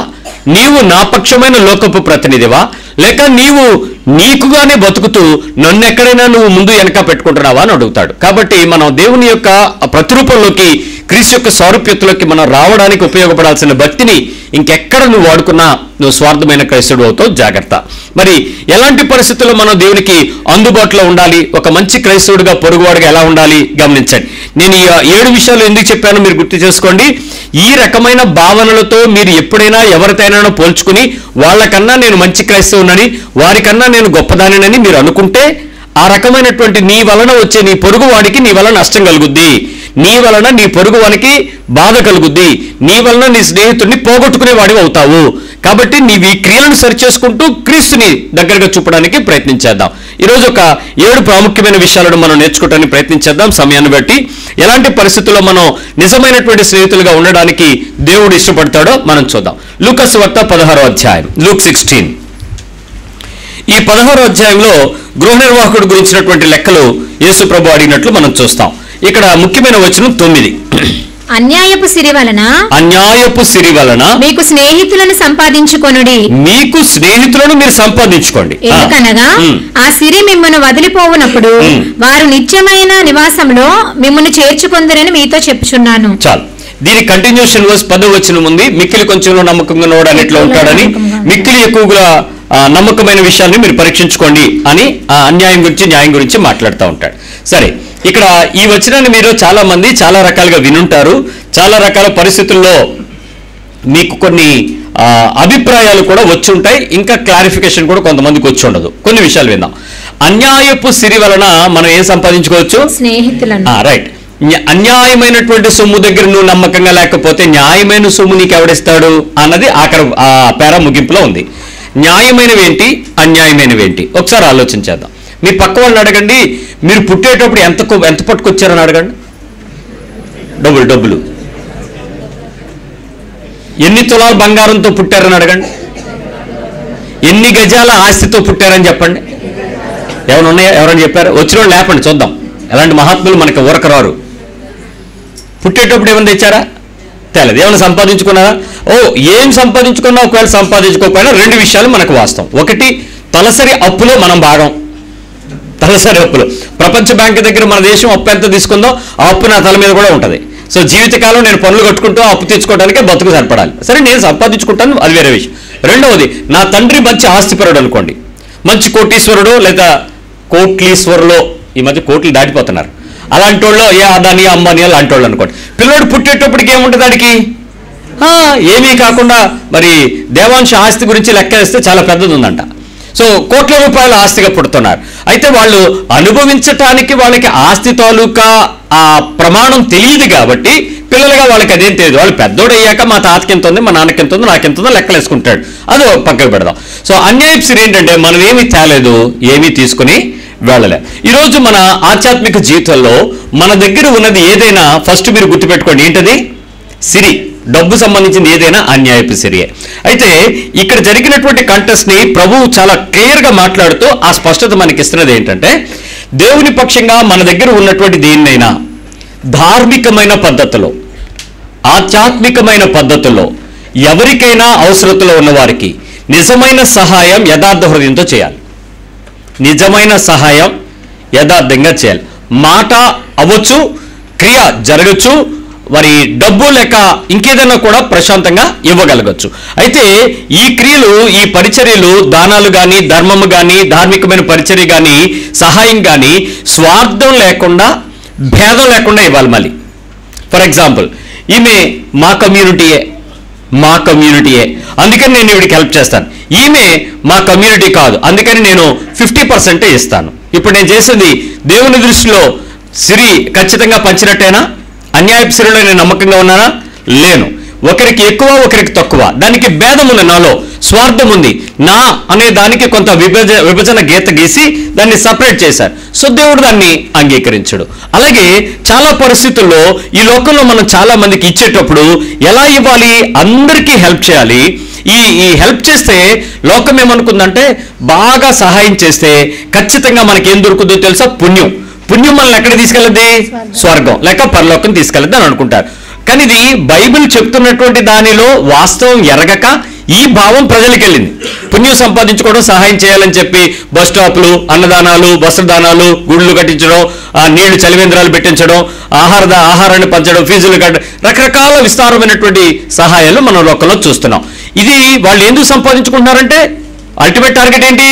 నీవు నా పక్షమైన లోకపు ప్రతినిధివా? లేక నీవు నీకుగానే బతుకుతూ నన్ను ఎక్కడైనా నువ్వు ముందు వెనక పెట్టుకుంటున్నావా అని అడుగుతాడు. కాబట్టి మనం దేవుని యొక్క ప్రతిరూపంలోకి క్రీస్తు యొక్క సారూప్యతలోకి మనం రావడానికి ఉపయోగపడాల్సిన భక్తిని ఇంకెక్కడ నువ్వు వాడుకున్నా నువ్వు స్వార్థమైన క్రైస్తుడు అవుతావు. జాగ్రత్త. మరి ఎలాంటి పరిస్థితుల్లో మనం దేవునికి అందుబాటులో ఉండాలి? ఒక మంచి క్రైస్తవుడిగా పొరుగువాడుగా ఎలా ఉండాలి? గమనించండి. నేను ఈ ఏడు విషయాలు ఎందుకు చెప్పానో మీరు గుర్తు చేసుకోండి. ఈ రకమైన భావనలతో మీరు ఎప్పుడైనా ఎవరితోనైనా పోల్చుకుని వాళ్ళకన్నా నేను మంచి క్రైస్తవునని వారికన్నా నేను గొప్పదానినని మీరు అనుకుంటే ఆ రకమైనటువంటి నీ వలన వచ్చే నీ పొరుగు వాడికి నీ వలన నష్టం కలుగుద్ది. నీ వలన నీ పొరుగు వానికి బాధ కలుగుద్ది. నీ వలన నీ స్నేహితుడిని పోగొట్టుకునే వాడివి అవుతావు. కాబట్టి నీవు ఈ క్రియలను సరిచేసుకుంటూ క్రీస్తుని దగ్గరగా చూపడానికి ప్రయత్నించేద్దాం ఈరోజు ఒక ఏడు ప్రాముఖ్యమైన విషయాలను మనం నేర్చుకోవడానికి ప్రయత్నించేద్దాం సమయాన్ని బట్టి ఎలాంటి పరిస్థితుల్లో మనం నిజమైనటువంటి స్నేహితులుగా ఉండడానికి దేవుడు ఇష్టపడతాడో మనం చూద్దాం. లూకస్ వార్త పదహారో అధ్యాయం. Luke sixteen. ఈ పదహారో అధ్యాయంలో గృహ నిర్వాహకుడు గురించినటువంటి లెక్కలు యేసు ప్రభు అడిగినట్లు మనం చూస్తాం ఇక్కడ ముఖ్యమైన వచనం తొమ్మిది అన్యాయపు సిరి వలన అన్యాయపు సిరి వలన మీకు స్నేహితులను సంపాదించుకొనుడి మీకు స్నేహితులను మీరు సంపాదించుకోండి. ఎందుకనగా. ఆ సిరి మిమ్మల్ని వదిలిపోవునప్పుడు. వారు నిత్యమైన నివాసంలో మిమ్మల్ని చేర్చుకొందరని మీతో చెప్పుచున్నాను చాలు దీని కంటిన్యూషన్ వర్స్ పదో వచ్చిన ఉంది మిక్కిలి కొంచెంలో నమ్మకంగా ఉన్నవాడు అన్నిట్లో ఉంటాడని మిక్కిలి ఎక్కువగా నమ్మకమైన విషయాన్ని మీరు పరీక్షించుకోండి అని ఆ అన్యాయం గురించి న్యాయం గురించి మాట్లాడుతూ ఉంటాడు. సరే ఇక్కడ ఈ వచనాన్ని మీరు చాలా మంది చాలా రకాలుగా వినుంటారు. చాలా రకాల పరిస్థితుల్లో మీకు కొన్ని అభిప్రాయాలు కూడా వచ్చి ఉంటాయి. ఇంకా క్లారిఫికేషన్ కూడా కొంతమందికి వచ్చి ఉండదు. కొన్ని విషయాలు విందాం. అన్యాయపు సిరి వలన మనం ఏం సంపాదించుకోవచ్చు? స్నేహితులను. రైట్ అన్యాయమైనటువంటి సొమ్ము దగ్గర నువ్వు నమ్మకంగా లేకపోతే న్యాయమైన సొమ్ము నీకు ఎవడిస్తాడు అన్నది ఆఖరి ఆ పేర ముగింపులో ఉంది. న్యాయమైనవేంటి అన్యాయమైనవేంటి ఒకసారి ఆలోచించేద్దాం మీ పక్క వాళ్ళని అడగండి మీరు పుట్టేటప్పుడు ఎంత ఎంత పట్టుకొచ్చారని అడగండి. డబ్బులు డబ్బులు. ఎన్ని తులాలు బంగారంతో పుట్టారని అడగండి. ఎన్ని గజాల ఆస్తితో పుట్టారని చెప్పండి. ఎవరు ఉన్నాయా? ఎవరైనా చెప్పారు? వచ్చిన వాళ్ళు లేపండి చూద్దాం. ఎలాంటి మహాత్ములు మనకి ఊరకరారు. పుట్టేటప్పుడు ఏమైనా తెచ్చారా? తేలేదు. ఏమైనా సంపాదించుకున్నారా? ఓ ఏం సంపాదించుకున్నా ఒకవేళ సంపాదించుకోకపోయినా రెండు విషయాలు మనకు వాస్తవం. ఒకటి తలసరి అప్పులో మనం భాగం. తలసరి అప్పులు. ప్రపంచ బ్యాంక్ దగ్గర మన దేశం అప్పు ఎంత తీసుకుందో ఆ అప్పు నా తల మీద కూడా ఉంటుంది. సో జీవితకాలం నేను పనులు కట్టుకుంటూ అప్పు తెచ్చుకోవడానికే బతుకు సరిపడాలి. సరే నేను సంపాదించుకుంటాను అది వేరే విషయం. రెండవది నా తండ్రి మంచి ఆస్తిపరుడు అనుకోండి. మంచి కోటీశ్వరుడు లేదా కోట్లీశ్వరులో ఈ మధ్య కోట్లు దాటిపోతున్నారు. అలాంటి వాళ్ళు ఏ అదాని అంబానీ అలాంటి వాళ్ళు అనుకోండి. పిల్లడు పుట్టేటప్పటికి ఏముంటుంది దానికి ఏమీ కాకుండా మరి దేవాంశ ఆస్తి గురించి లెక్కేస్తే చాలా పెద్దది ఉందంట సో కోట్ల రూపాయల ఆస్తిగా పుడుతున్నారు. అయితే వాళ్ళు అనుభవించటానికి వాళ్ళకి ఆస్తి తాలూకా ఆ ప్రమాణం తెలియదు కాబట్టి పిల్లలుగా వాళ్ళకి అదేం తెలియదు. వాళ్ళు పెద్దోడయ్యాక మా తాతకి ఎంత ఉంది మా నాన్నకి ఎంత ఉంది నాకు ఎంత ఉందో లెక్కలేసుకుంటాడు. అది పక్కకు పెడదాం. సో అన్యాయపు సిరి ఏంటంటే మనం ఏమీ తేలేదు ఏమీ తీసుకుని వెళ్ళలే. ఈరోజు మన ఆధ్యాత్మిక జీవితంలో మన దగ్గర ఉన్నది ఏదైనా ఫస్ట్ మీరు గుర్తుపెట్టుకోండి. ఏంటది? సిరి. డబ్బు సంబంధించింది ఏదైనా అన్యాయపు సిరియే. అయితే ఇక్కడ జరిగినటువంటి కంటెస్ట్ని ప్రభువు చాలా క్లియర్గా మాట్లాడుతూ ఆ స్పష్టత మనకి ఇస్తున్నది ఏంటంటే దేవుని పక్షంగా మన దగ్గర ఉన్నటువంటి దేన్నైనా ధార్మికమైన పద్ధతిలో ఆధ్యాత్మికమైన పద్ధతుల్లో ఎవరికైనా అవసరతలో ఉన్నవారికి నిజమైన సహాయం యథార్థ హృదయంతో చేయాలి. నిజమైన సహాయం యథార్థంగా చేయాలి. మాట అవ్వచ్చు క్రియ జరగచ్చు మరి డబ్బు లేక ఇంకేదైనా కూడా ప్రశాంతంగా ఇవ్వగలగచ్చు. అయితే ఈ క్రియలు ఈ పరిచర్యలు దానాలు కానీ ధర్మము కానీ ధార్మికమైన పరిచర్య కానీ సహాయం కానీ స్వార్థం లేకుండా భేదం లేకుండా ఇవ్వాలి మళ్ళీ. ఫర్ ఎగ్జాంపుల్ ఈమె మా కమ్యూనిటీయే మా కమ్యూనిటీయే. అందుకని నేను ఇవిడికి హెల్ప్ చేస్తాను. ఈమె మా కమ్యూనిటీ కాదు. అందుకని నేను ఫిఫ్టీ పర్సెంటే ఇస్తాను. ఇప్పుడు నేను చేసింది దేవుని దృష్టిలో సిరి ఖచ్చితంగా పంచినట్టేనా? అన్యాయపు సిరిలో నేను నమ్మకంగా ఉన్నానా? లేను. ఒకరికి ఎక్కువ ఒకరికి తక్కువ. దానికి భేదం ఉంది నాలో స్వార్థం ఉంది నా అనే దానికి కొంత విభజ విభజన గీత గీసి దాన్ని సపరేట్ చేశారు. సో దేవుడు దాన్ని అంగీకరించడు. అలాగే చాలా పరిస్థితుల్లో ఈ లోకంలో మనం చాలా మందికి ఇచ్చేటప్పుడు ఎలా ఇవ్వాలి? అందరికీ హెల్ప్ చేయాలి. ఈ ఈ హెల్ప్ చేస్తే లోకం ఏమనుకుందంటే బాగా సహాయం చేస్తే ఖచ్చితంగా మనకి ఏం దొరుకుతుందో తెలుసా? పుణ్యం. పుణ్యం మనల్ని ఎక్కడ తీసుకెళ్ళద్ది? స్వర్గం. లేక పరలోకం తీసుకెళ్ళద్ది అని అనుకుంటారు. కానీ ఇది బైబిల్ చెప్తున్నటువంటి దానిలో వాస్తవం ఎరగక ఈ భావం ప్రజలకు వెళ్ళింది పుణ్యం సంపాదించుకోవడం సహాయం చేయాలని చెప్పి బస్ స్టాప్లు అన్నదానాలు వస్త్రదానాలు గుళ్ళు కట్టించడం ఆ నీళ్ళు చలివేంద్రాలు పెట్టించడం ఆహార ఆహారాన్ని పంచడం ఫీజులు కట్ట రకరకాల విస్తారమైనటువంటి సహాయాలు మనం లోకంలో చూస్తున్నాం. ఇది వాళ్ళు ఎందుకు సంపాదించుకుంటున్నారంటే అల్టిమేట్ టార్గెట్ ఏంటి?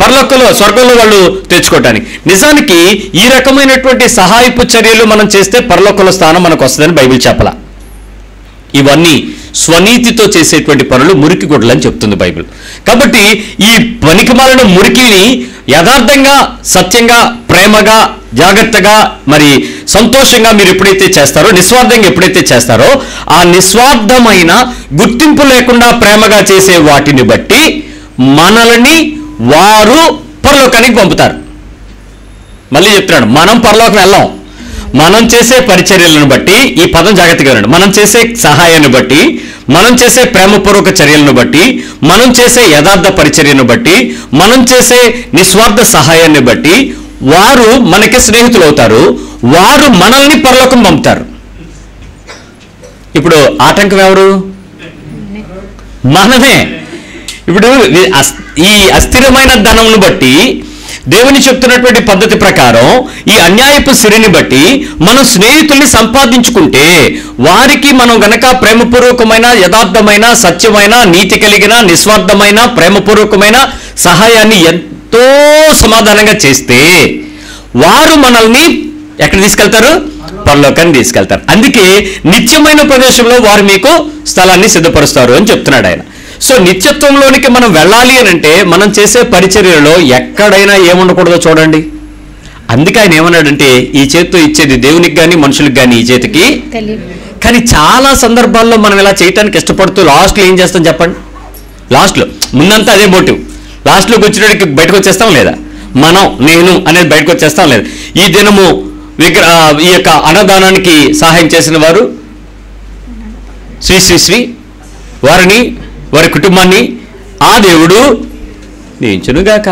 పరలోకంలో స్వర్గంలో వాళ్ళు తెచ్చుకోవటానికి. నిజానికి ఈ రకమైనటువంటి సహాయపు చర్యలు మనం చేస్తే పరలోకంలో స్థానం మనకు వస్తుందని బైబిల్ చెప్పల. ఇవన్నీ స్వనీతితో చేసేటువంటి పనులు మురికి గుడ్లని చెప్తుంది బైబిల్. కాబట్టి ఈ పనికిమాలిన మురికిని యథార్థంగా సత్యంగా ప్రేమగా జాగ్రత్తగా మరి సంతోషంగా మీరు ఎప్పుడైతే చేస్తారో నిస్వార్థంగా ఎప్పుడైతే చేస్తారో ఆ నిస్వార్థమైన గుర్తింపు లేకుండా ప్రేమగా చేసే వాటిని బట్టి మనల్ని వారు పరలోకానికి పంపుతారు. మళ్ళీ చెప్తున్నాడు మనం పరలోకం వెళ్ళాం. మనం చేసే పరిచర్యలను బట్టి ఈ పదం జాగ్రత్తగా వినండి. మనం చేసే సహాయాన్ని బట్టి మనం చేసే ప్రేమపూర్వక చర్యలను బట్టి మనం చేసే యథార్థ పరిచర్యను బట్టి మనం చేసే నిస్వార్థ సహాయాన్ని బట్టి వారు మనకి స్నేహితులు అవుతారు వారు మనల్ని పరలోకం పంపుతారు. ఇప్పుడు ఆటంకం ఎవరు? మనమే. ఇప్పుడు ఈ అస్- ఈ అస్థిరమైన ధనమును బట్టి దేవుని చెప్తున్నటువంటి పద్ధతి ప్రకారం ఈ అన్యాయపు సిరిని బట్టి మనం స్నేహితుల్ని సంపాదించుకుంటే వారికి మనం గనక ప్రేమపూర్వకమైన యథార్థమైన సత్యమైన నీతి కలిగిన నిస్వార్థమైన ప్రేమపూర్వకమైన సహాయాన్ని ఎంతో సమాధానంగా చేస్తే వారు మనల్ని ఎక్కడ తీసుకెళ్తారు? పరలోకాన్ని తీసుకెళ్తారు. అందుకే నిత్యమైన ప్రదేశంలో వారు మీకు స్థలాన్ని సిద్ధపరుస్తారు అని చెప్తున్నాడు ఆయన. సో నిత్యత్వంలోనికి మనం వెళ్ళాలి అని అంటే మనం చేసే పరిచర్యలో ఎక్కడైనా ఏముండకూడదో చూడండి. అందుకే ఆయన ఏమన్నాడంటే ఈ చేతితో ఇచ్చేది దేవునికి కానీ మనుషులకు కానీ ఈ చేతికి కానీ చాలా సందర్భాల్లో మనం ఇలా చేయటానికి ఇష్టపడుతూ లాస్ట్లో ఏం చేస్తాం చెప్పండి? లాస్ట్లో ముందంతా అదే మోటివ్. లాస్ట్లోకి వచ్చినడికి బయటకు వచ్చేస్తాం లేదా? మనం నేను అనేది బయటకు వచ్చేస్తాం లేదా? ఈ దినము విగ్ర ఆ, ఈ యొక్క అన్నదానానికి సహాయం చేసిన వారు? శ్రీ శ్రీ శ్రీ వారిని వారి కుటుంబాన్ని ఆ దేవుడు నియించునుగాక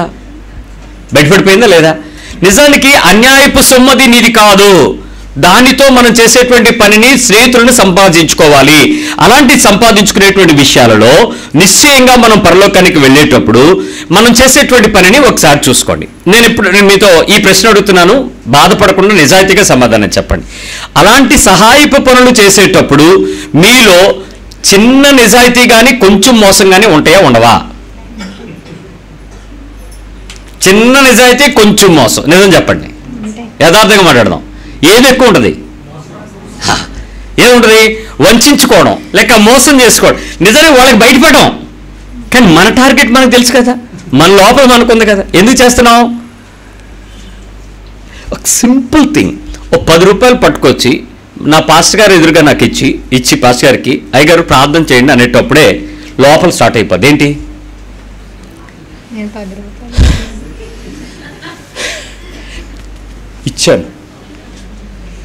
బయటపడిపోయిందా లేదా? నిజానికి అన్యాయపు సొమ్మది నీది కాదు. దానితో మనం చేసేటువంటి పనిని స్నేహితులను సంపాదించుకోవాలి. అలాంటి సంపాదించుకునేటువంటి విషయాలలో నిశ్చయంగా మనం పరలోకానికి వెళ్ళేటప్పుడు మనం చేసేటువంటి పనిని ఒకసారి చూసుకోండి. నేను ఇప్పుడు నేను మీతో ఈ ప్రశ్న అడుగుతున్నాను. బాధపడకుండా నిజాయితీగా సమాధానం చెప్పండి. అలాంటి సహాయపు పనులు చేసేటప్పుడు మీలో చిన్న నిజాయితీ కానీ కొంచెం మోసం కానీ ఉంటాయా ఉండవా? చిన్న నిజాయితీ కొంచెం మోసం. నిజం చెప్పండి. యథార్థంగా మాట్లాడదాం. ఏది ఎక్కువ ఉంటుంది? ఏముంటుంది వంచుకోవడం లేక మోసం చేసుకోవడం. నిజానికి వాళ్ళకి బయటపడడం. కానీ మన టార్గెట్ మనకు తెలుసు కదా. మన లోపల మనకుంది కదా. ఎందుకు చేస్తున్నాం ఒక సింపుల్ థింగ్. ఒక పది రూపాయలు పట్టుకొచ్చి నా పాస్టర్ గారు ఎదురుగా నాకు ఇచ్చి ఇచ్చి పాస్టర్ గారికి అయ్యగారు ప్రార్థన చేయండి అనేటప్పుడే లోపల స్టార్ట్ అయిపోద్ది. ఏంటి? <laughs> ఇచ్చాను.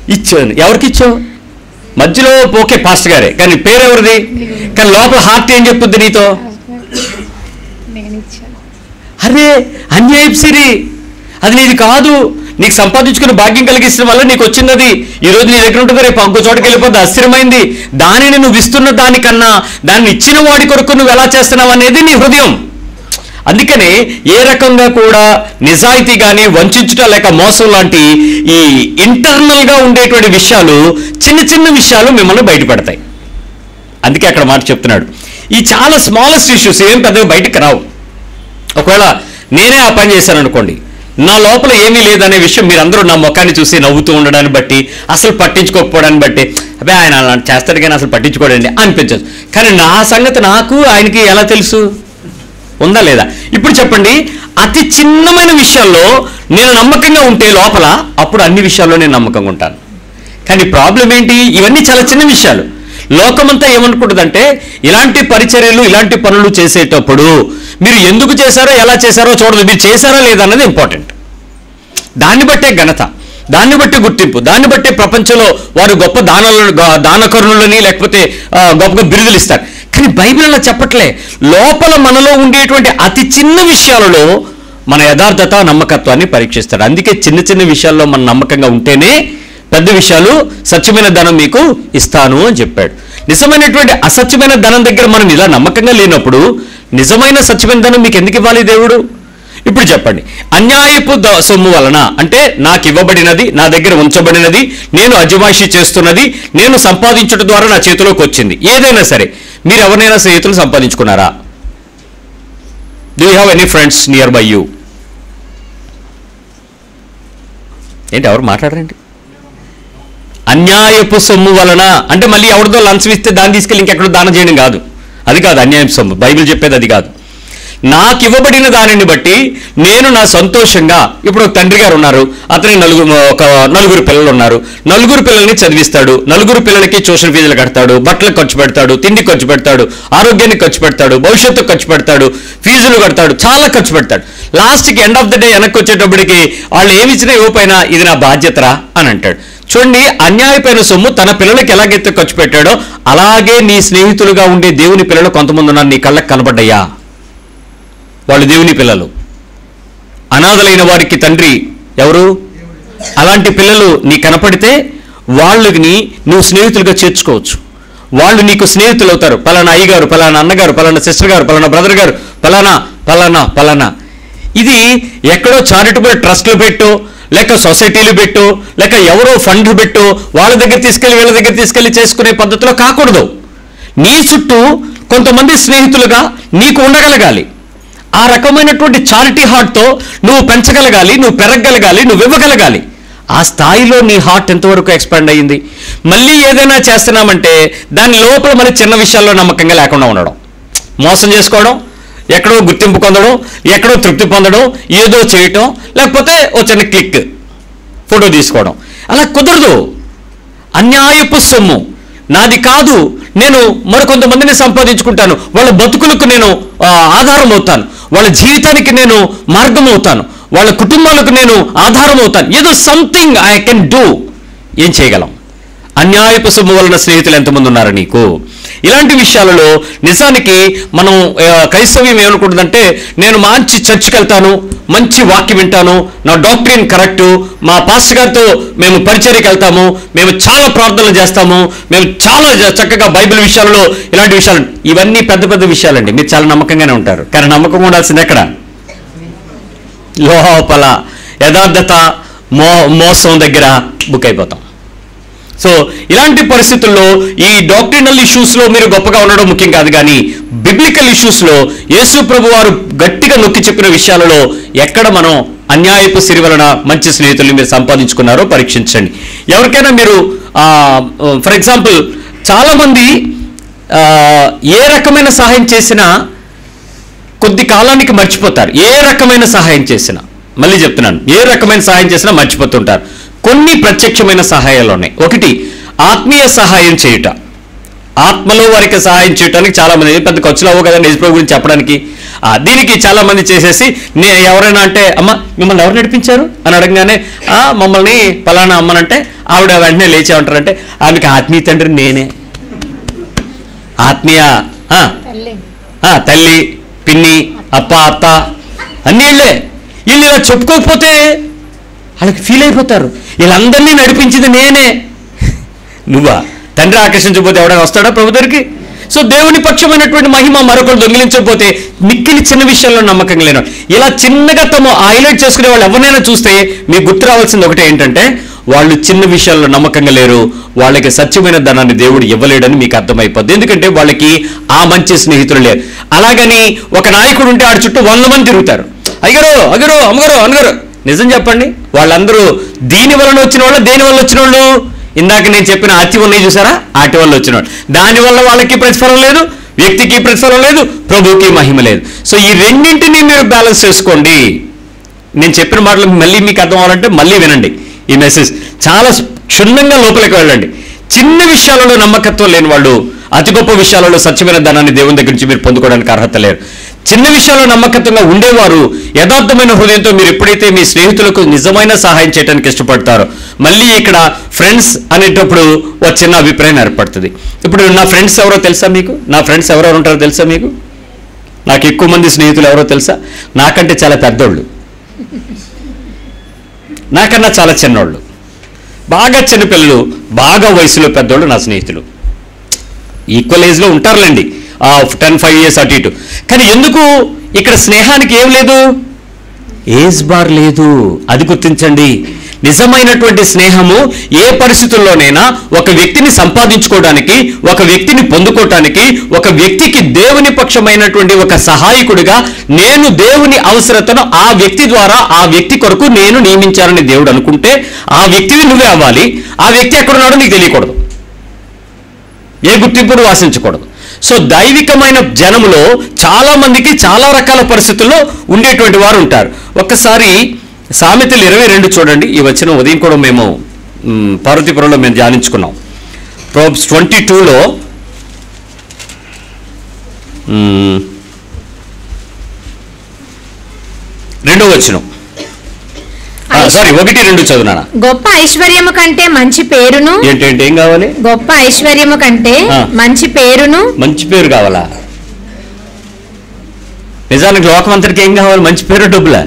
ఇచ్చాను. ఎవరికి ఇచ్చావు? మధ్యలో ఓకే పాస్టర్ గారే. కానీ పేరు ఎవరిది? కానీ లోపల హార్ట్ ఏం చెప్పుద్ది నీతో? అరే అన్యాయపు సిరి. అది నీది కాదు. నీకు సంపాదించుకుని భాగ్యం కలిగిస్తున్న వల్ల నీకు వచ్చినది ఈ రోజు నీ దగ్గర ఉంటుంది? రేపు ఇంకో చోటకి వెళ్ళిపోతే అస్థిరమైంది. దానిని నువ్వు ఇస్తున్న దానికన్నా దాన్ని ఇచ్చిన వాడి కొరకు నువ్వు ఎలా చేస్తున్నావు అనేది నీ హృదయం. అందుకనే ఏ రకంగా కూడా నిజాయితీ కానీ వంచుట లేక మోసం లాంటి ఈ ఇంటర్నల్గా ఉండేటువంటి విషయాలు చిన్న చిన్న విషయాలు మిమ్మల్ని బయటపడతాయి. అందుకే అక్కడ మాట చెప్తున్నాడు. ఈ చాలా స్మాలెస్ట్ ఇష్యూస్ ఏం పెద్దగా బయటకు రావు. ఒకవేళ నేనే ఆ పని చేశాను అనుకోండి నా లోపల ఏమీ లేదనే విషయం మీరందరూ నా ముఖాన్ని చూసి నవ్వుతూ ఉండడాన్ని బట్టి అసలు పట్టించుకోకపోవడాన్ని బట్టి అబ్బాయి ఆయన అలా చేస్తాడు కానీ అసలు పట్టించుకోడండి అనిపించదు. కానీ నా సంగతి నాకు ఆయనకి ఎలా తెలుసు? ఉందా లేదా? ఇప్పుడు చెప్పండి అతి చిన్నమైన విషయాల్లో నేను నమ్మకంగా ఉంటే లోపల అప్పుడు అన్ని విషయాల్లో నేను నమ్మకంగా ఉంటాను. కానీ ప్రాబ్లం ఏంటి? ఇవన్నీ చాలా చిన్న విషయాలు. లోకమంతా ఏమనుకుంటుందంటే ఇలాంటి పరిచర్యలు ఇలాంటి పనులు చేసేటప్పుడు మీరు ఎందుకు చేశారో ఎలా చేశారో చూడదు. మీరు చేశారా లేదన్నది ఇంపార్టెంట్ దాన్ని బట్టే ఘనత దాన్ని బట్టి గుర్తింపు దాన్ని బట్టే ప్రపంచంలో వారు గొప్ప దానలు దానకరుణులని లేకపోతే గొప్పగా గొప్ప బిరుదులు ఇస్తారు. కానీ బైబిల్ అలా చెప్పట్లే. లోపల మనలో ఉండేటువంటి అతి చిన్న విషయాలలో మన యథార్థత నమ్మకత్వాన్ని పరీక్షిస్తారు అందుకే చిన్న చిన్న విషయాల్లో మన నమ్మకంగా ఉంటేనే పెద్ద విషయాలు సత్యమైన ధనం మీకు ఇస్తాను అని చెప్పాడు. నిజమైనటువంటి అసత్యమైన ధనం దగ్గర మనం ఇలా నమ్మకంగా లేనప్పుడు నిజమైన సత్యమైన ధనం మీకు ఎందుకు ఇవ్వాలి దేవుడు? ఇప్పుడు చెప్పండి. అన్యాయపు సొమ్ము వలన అంటే నాకు ఇవ్వబడినది నా దగ్గర ఉంచబడినది నేను అజమాయిషి చేస్తున్నది నేను సంపాదించడం ద్వారా నా చేతిలోకి వచ్చింది. ఏదైనా సరే మీరు ఎవరినైనా స్నేహితులు సంపాదించుకున్నారా? Do have any friends nearby you ఏంటి ఎవరు మాట్లాడరండి? అన్యాయపు సొమ్ము వలన అంటే మళ్ళీ ఎవరిదో లంచం ఇస్తే దాన్ని తీసుకెళ్ళి ఇంకెక్కడో దానం చేయడం కాదు. అది కాదు అన్యాయపు సొమ్ము. బైబిల్ చెప్పేది అది కాదు. నాకు ఇవ్వబడిన దానిని బట్టి నేను నా సంతోషంగా ఇప్పుడు ఒక తండ్రి గారు ఉన్నారు. అతని నలుగురు ఒక నలుగురు పిల్లలు ఉన్నారు. నలుగురు పిల్లల్ని చదివిస్తాడు. నలుగురు పిల్లలకి ట్యూషన్ ఫీజులు కడతాడు. బట్టలకు ఖర్చు పెడతాడు. తిండి ఖర్చు పెడతాడు. ఆరోగ్యానికి ఖర్చు పెడతాడు. భవిష్యత్తు ఖర్చు పెడతాడు. ఫీజులు కడతాడు. చాలా ఖర్చు పెడతాడు. లాస్ట్కి ఎండ్ ఆఫ్ ద డే వెనక్కి వచ్చేటప్పటికి వాళ్ళు ఏమి ఇచ్చినా ఇవ్వపోయినా ఇది నా బాధ్యతరా అని అంటాడు. చూడండి అన్యాయపైన సొమ్ము తన పిల్లలకి ఎలాగైతే ఖర్చు పెట్టాడో అలాగే నీ స్నేహితులుగా ఉండే దేవుని పిల్లలు కొంతమంది ఉన్నారు. నీ కళ్ళకి కనబడ్డయ్యా వాళ్ళు దేవుని పిల్లలు. అనాథలైన వారికి తండ్రి ఎవరు? అలాంటి పిల్లలు నీ కనపడితే వాళ్ళని నువ్వు స్నేహితులుగా చేర్చుకోవచ్చు. వాళ్ళు నీకు స్నేహితులు అవుతారు. పలానా అయ్యగారు పలానా అన్నగారు పలానా సిస్టర్ గారు పలానా బ్రదర్ గారు పలానా పలానా పలానా. ఇది ఎక్కడో చారిటబుల్ ట్రస్ట్లు పెట్టు లేక సొసైటీలు పెట్టు లేక ఎవరో ఫండ్ పెట్టు వాళ్ళ దగ్గర తీసుకెళ్ళి వీళ్ళ దగ్గర తీసుకెళ్ళి చేసుకునే పద్ధతిలో కాకూడదు. నీ చుట్టూ కొంతమంది స్నేహితులుగా నీకు ఉండగలగాలి. ఆ రకమైనటువంటి చారిటీ హార్ట్తో నువ్వు పెంచగలగాలి నువ్వు పెరగగలగాలి నువ్వు ఇవ్వగలగాలి. ఆ స్థాయిలో నీ హార్ట్ ఎంతవరకు ఎక్స్పాండ్ అయ్యింది? మళ్ళీ ఏదైనా చేస్తున్నామంటే దాని లోపల మరి చిన్న విషయాల్లో నమ్మకంగా లేకుండా ఉండడం. మోసం చేసుకోవడం ఎక్కడో గుర్తింపు పొందడం ఎక్కడో తృప్తి పొందడం ఏదో చేయటం లేకపోతే ఓ చిన్న క్లిక్ ఫోటో తీసుకోవడం. అలా కుదరదు. అన్యాయపు సొమ్ము. నాది కాదు నేను మరికొంతమందిని సంపాదించుకుంటాను. వాళ్ళ బతుకులకు నేను ఆధారం అవుతాను వాళ్ళ జీవితానికి నేను మార్గం అవుతాను వాళ్ళ కుటుంబాలకు నేను ఆధారం అవుతాను ఏదో సంథింగ్ ఐ కెన్ డూ ఏం చేయగలం? అన్యాయపు సొమ్ము వలన స్నేహితులు ఎంతమంది ఉన్నారు నీకు? ఇలాంటి విషయాలలో నిజానికి మనం క్రైస్తవ్యం ఏమనుకుంటుందంటే నేను మంచి చర్చికి వెళ్తాను మంచి వాక్యం వింటాను. నా డాక్టరీన్ కరెక్టు. మా పాస్టర్ గారితో మేము పరిచర్యకి వెళ్తాము. మేము చాలా ప్రార్థనలు చేస్తాము. మేము చాలా చక్కగా బైబిల్ విషయాలలో ఇలాంటి విషయాలు ఇవన్నీ పెద్ద పెద్ద విషయాలండి. మీరు చాలా నమ్మకంగానే ఉంటారు. కానీ నమ్మకం ఉండాల్సింది ఎక్కడ? లోపల యథార్థత మో మోసం దగ్గర బుక్ అయిపోతాం. సో ఇలాంటి పరిస్థితుల్లో ఈ డాక్టరినల్ ఇష్యూస్లో మీరు గొప్పగా ఉండడం ముఖ్యం కాదు కానీ బిబ్లికల్ ఇష్యూస్లో యేసు ప్రభు వారు గట్టిగా నొక్కి చెప్పిన విషయాలలో ఎక్కడ మనం అన్యాయపు సిరి వలన మంచి స్నేహితుల్ని మీరు సంపాదించుకున్నారో పరీక్షించండి. ఎవరికైనా మీరు ఫర్ ఎగ్జాంపుల్ చాలామంది ఏ రకమైన సహాయం చేసినా కొద్ది కాలానికి మర్చిపోతారు. ఏ రకమైన సహాయం చేసినా మళ్ళీ చెప్తున్నాను ఏ రకమైన సహాయం చేసినా మర్చిపోతుంటారు. కొన్ని ప్రత్యక్షమైన సహాయాలు ఉన్నాయి ఒకటి ఆత్మీయ సహాయం చేయుట. ఆత్మలో వారికి సహాయం చేయడానికి చాలా మంది పెద్ద ఖర్చులు అవ్వవు కదా నిజప్రభు గురించి చెప్పడానికి. దీనికి చాలా మంది చేసేసి నే ఎవరైనా అంటే అమ్మ మిమ్మల్ని ఎవరు నడిపించారు? అని అడగగానే "ఆ, మమ్మల్ని పలానా అమ్మనంటే ఆవిడ వెంటనే లేచే ఉంటారంటే ఆమెకి ఆత్మీయ తండ్రి నేనే. ఆత్మీయ తల్లి. పిన్ని అప్ప అత్త అన్నీ వీళ్ళే వీళ్ళు ఇలా చెప్పుకోకపోతే వాళ్ళకి ఫీల్ అయిపోతారు. వీళ్ళందరినీ నడిపించింది నేనే. నువ్వా? తండ్రి ఆకర్షించకపోతే ఎవడైనా వస్తాడా ప్రభు దగ్గరికి? సో దేవుని పక్షమైనటువంటి మహిమ మరొకరు దొంగిలించకపోతే మిక్కిలి చిన్న విషయంలో నమ్మకం లేను ఇలా చిన్నగా తమ హైలైట్ చేసుకునే వాళ్ళు ఎవరినైనా చూస్తే మీకు గుర్తు రావాల్సింది ఒకటి ఏంటంటే వాళ్ళు చిన్న విషయాల్లో నమ్మకంగా లేరు. వాళ్ళకి సత్యమైన ధనాన్ని దేవుడు ఇవ్వలేడని మీకు అర్థమైపోద్ది. ఎందుకంటే వాళ్ళకి ఆ మంచి స్నేహితులు లేరు. అలాగని ఒక నాయకుడు ఉంటే ఆడ చుట్టూ వంద మంది తిరుగుతారు. అయ్యగారు అగరు అమ్మగారు అనగారు నిజం చెప్పండి వాళ్ళందరూ దీని వలన వచ్చిన వాళ్ళు దేని వల్ల వచ్చిన వాళ్ళు ఇందాక నేను చెప్పిన అతి ఉన్నాయి చూసారా? ఆటి వల్ల వచ్చిన వాళ్ళు దాని వల్ల వాళ్ళకి ప్రతిఫలం లేదు వ్యక్తికి ప్రతిఫలం లేదు ప్రభువుకి మహిమ లేదు. సో ఈ రెండింటిని మీరు బ్యాలెన్స్ చేసుకోండి. నేను చెప్పిన మాటలు మళ్ళీ మీకు అర్థం అవ్వాలంటే మళ్ళీ వినండి ఈ మెసేజ్. చాలా క్షుణ్ణంగా లోపలికి వెళ్ళండి. చిన్న విషయాలలో నమ్మకత్వం లేని వాళ్ళు అతి గొప్ప విషయాలలో సత్యమైన ధనాన్ని దేవుని దగ్గర నుంచి మీరు పొందుకోవడానికి అర్హత లేరు. చిన్న విషయాల్లో నమ్మకత్వంగా ఉండేవారు యథార్థమైన హృదయంతో మీరు ఎప్పుడైతే మీ స్నేహితులకు నిజమైన సహాయం చేయడానికి ఇష్టపడతారో మళ్ళీ ఇక్కడ ఫ్రెండ్స్ అనేటప్పుడు ఒక చిన్న అభిప్రాయం ఏర్పడుతుంది. ఇప్పుడు నా ఫ్రెండ్స్ ఎవరో తెలుసా మీకు? నా ఫ్రెండ్స్ ఎవరెవరు ఉంటారో తెలుసా మీకు? నాకు ఎక్కువ మంది స్నేహితులు ఎవరో తెలుసా? నాకంటే చాలా పెద్దోళ్ళు. నాకన్నా చాలా చిన్నోళ్ళు. బాగా చిన్నపిల్లలు బాగా వయసులో పెద్దోళ్ళు నా స్నేహితులు. ఈక్వల్ ఏజ్లో ఉంటారులేండి. టెన్ ఫైవ్ ఇయర్స్ అటు ఇటు. కానీ ఎందుకు ఇక్కడ స్నేహానికి ఏం లేదు? ఏజ్ బార్ లేదు. అది గుర్తించండి. నిజమైనటువంటి స్నేహము ఏ పరిస్థితుల్లోనైనా ఒక వ్యక్తిని సంపాదించుకోవడానికి ఒక వ్యక్తిని పొందుకోవటానికి ఒక వ్యక్తికి దేవుని పక్షమైనటువంటి ఒక సహాయకుడిగా నేను దేవుని అవసరతను ఆ వ్యక్తి ద్వారా ఆ వ్యక్తి కొరకు నేను నియమించాలని దేవుడు అనుకుంటే ఆ వ్యక్తివి నువ్వే అవ్వాలి. ఆ వ్యక్తి ఎక్కడున్నాడో నీకు తెలియకూడదు. ఏ గుర్తింపును ఆశించకూడదు. సో దైవికమైన జనములో చాలామందికి చాలా రకాల పరిస్థితుల్లో ఉండేటువంటి వారు ఉంటారు. ఒక్కసారి సామెతలు ఇరవై రెండు చూడండి. ఈ వచ్చిన ఉదయం కూడా మేము పార్వతీపురంలో మేము ధ్యానించుకున్నాం. ప్రోబ్స్ ట్వంటీ టూలో రెండో వచ్చిన సారీ ఒకటి రెండు చదువునా? గొప్ప ఐశ్వర్యము కంటే మంచి పేరును ఏంటంటే ఏం కావాలి? గొప్ప ఐశ్వర్యము కంటే. మంచి పేరును మంచి పేరు కావాలా? నిజానికి లోకం అంతటికి ఏం కావాలి? మంచి పేరు డబ్బులా?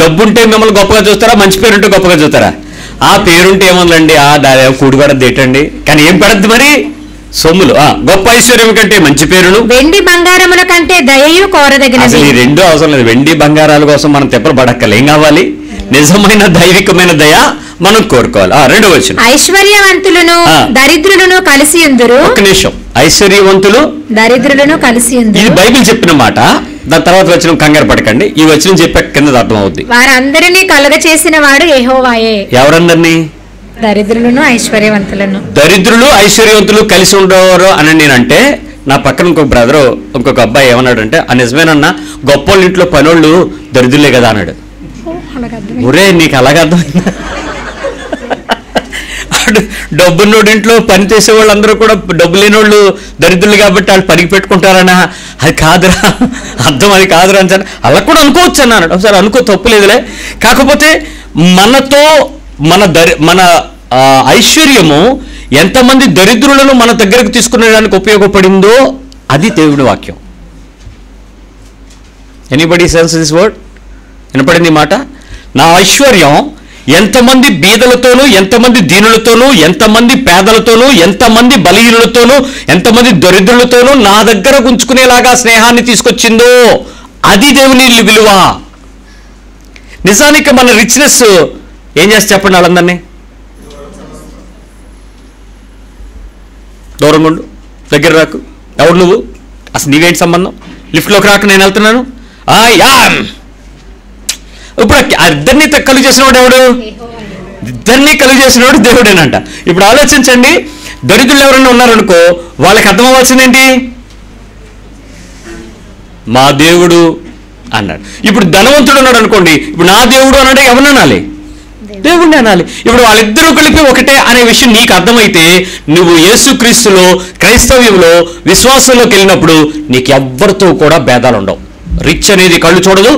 డబ్బు ఉంటే మిమ్మల్ని గొప్పగా చూస్తారా? మంచి పేరు ఉంటే గొప్పగా చూస్తారా? ఆ పేరుంటే ఏముందండి ఆ దాని కూడి కూడా దేటండి? కానీ ఏం పెడద్దు మరి? సొమ్ములు. గొప్ప ఐశ్వర్యం కంటే మంచి పేరును? వెండి బంగారముల కంటే దయయు అసలు ఈ రెండు అవసరం లేదు. వెండి బంగారాల కోసం మనం తెప్పలు పడక్కలు ఏం కావాలి? నిజమైన దైవికమైన దయ మనం కోరుకోవాలి. ఆ రెండో వచ్చిన ఐశ్వర్యవంతులను. దరిద్రులను కలిసి ఉందురు. ఒక్క నిమిషం. ఐశ్వర్యవంతులు దరిద్రులను కలిసి ఇది బైబిల్ చెప్పిన మాట. దాని తర్వాత వచ్చిన కంగారు పడకండి. ఈ వచ్చిన చెప్పే కింద అర్థం అవుద్ది వారందరినీ కలుగ చేసిన వాడు యెహోవాయే. ఎవరందరినీ? దరిద్రులను ఐశ్వర్యవంతులను. దరిద్రులు ఐశ్వర్యవంతులు కలిసి ఉండేవారు అని నేనంటే నా పక్కన ఇంకొక బ్రదరు ఇంకొక అబ్బాయి ఏమన్నాడంటే ఆ నిజమేనన్నా గొప్పోళ్ళ ఇంట్లో పనోళ్ళు దరిద్రులే కదా అన్నాడు. ఒరే నీకు అలాగ అర్థమైందా? ఇంట్లో పని చేసే వాళ్ళందరూ కూడా డబ్బు లేని వాళ్ళు దరిద్రులు కాబట్టి వాళ్ళు పనికి పెట్టుకుంటారనా అది కాదురా అర్థం అది కాదురా అని అలా కూడా అనుకోవచ్చు అన్నాడు. ఒకసారి అనుకో తప్పులేదులే కాకపోతే మనతో మన దరి మన ఐశ్వర్యము ఎంతమంది దరిద్రులను మన దగ్గరకు తీసుకునేదానికి ఉపయోగపడిందో అది దేవుడి వాక్యం. ఎనీబడి సెన్స్ దిస్ వర్డ్ వినపడింది మాట? నా ఐశ్వర్యం ఎంతమంది బీదలతోనూ ఎంతమంది దీనులతోనూ ఎంతమంది పేదలతోనూ ఎంతమంది బలహీనులతోనూ ఎంతమంది దరిద్రులతోనూ నా దగ్గర ఉంచుకునేలాగా స్నేహాన్ని తీసుకొచ్చిందో అది దేవుని విలువ. నిజానికి మన రిచ్నెస్ ఏం చేస్తే చెప్పండి వాళ్ళందరినీ? దూరంగా ఉండు దగ్గర రాకు. ఎవరు నువ్వు? అసలు నీవేంటి సంబంధం? లిఫ్ట్లోకి రాక నేను వెళ్తున్నాను. ఆ యా ఇప్పుడు ఇద్దరిని కలుగు చేసినవాడు ఎవడు? ఇద్దరిని కలుగు చేసినవాడు దేవుడేనంట. ఇప్పుడు ఆలోచించండి దరిద్రులు ఎవరైనా ఉన్నారనుకో వాళ్ళకి అర్థం అవ్వాల్సిందేంటి మా దేవుడు అన్నాడు. ఇప్పుడు ధనవంతుడు ఉన్నాడు అనుకోండి ఇప్పుడు నా దేవుడు అన్నాడు ఎవరిని అనాలి? దేవుడిని అనాలి. ఇప్పుడు వాళ్ళిద్దరూ కలిపి ఒకటే అనే విషయం నీకు అర్థమైతే నువ్వు యేసుక్రీస్తులో క్రైస్తవ్యంలో విశ్వాసంలోకి వెళ్ళినప్పుడు నీకు ఎవ్వరితో కూడా భేదాలు ఉండవు రిచ్ అనేది కళ్ళు చూడదు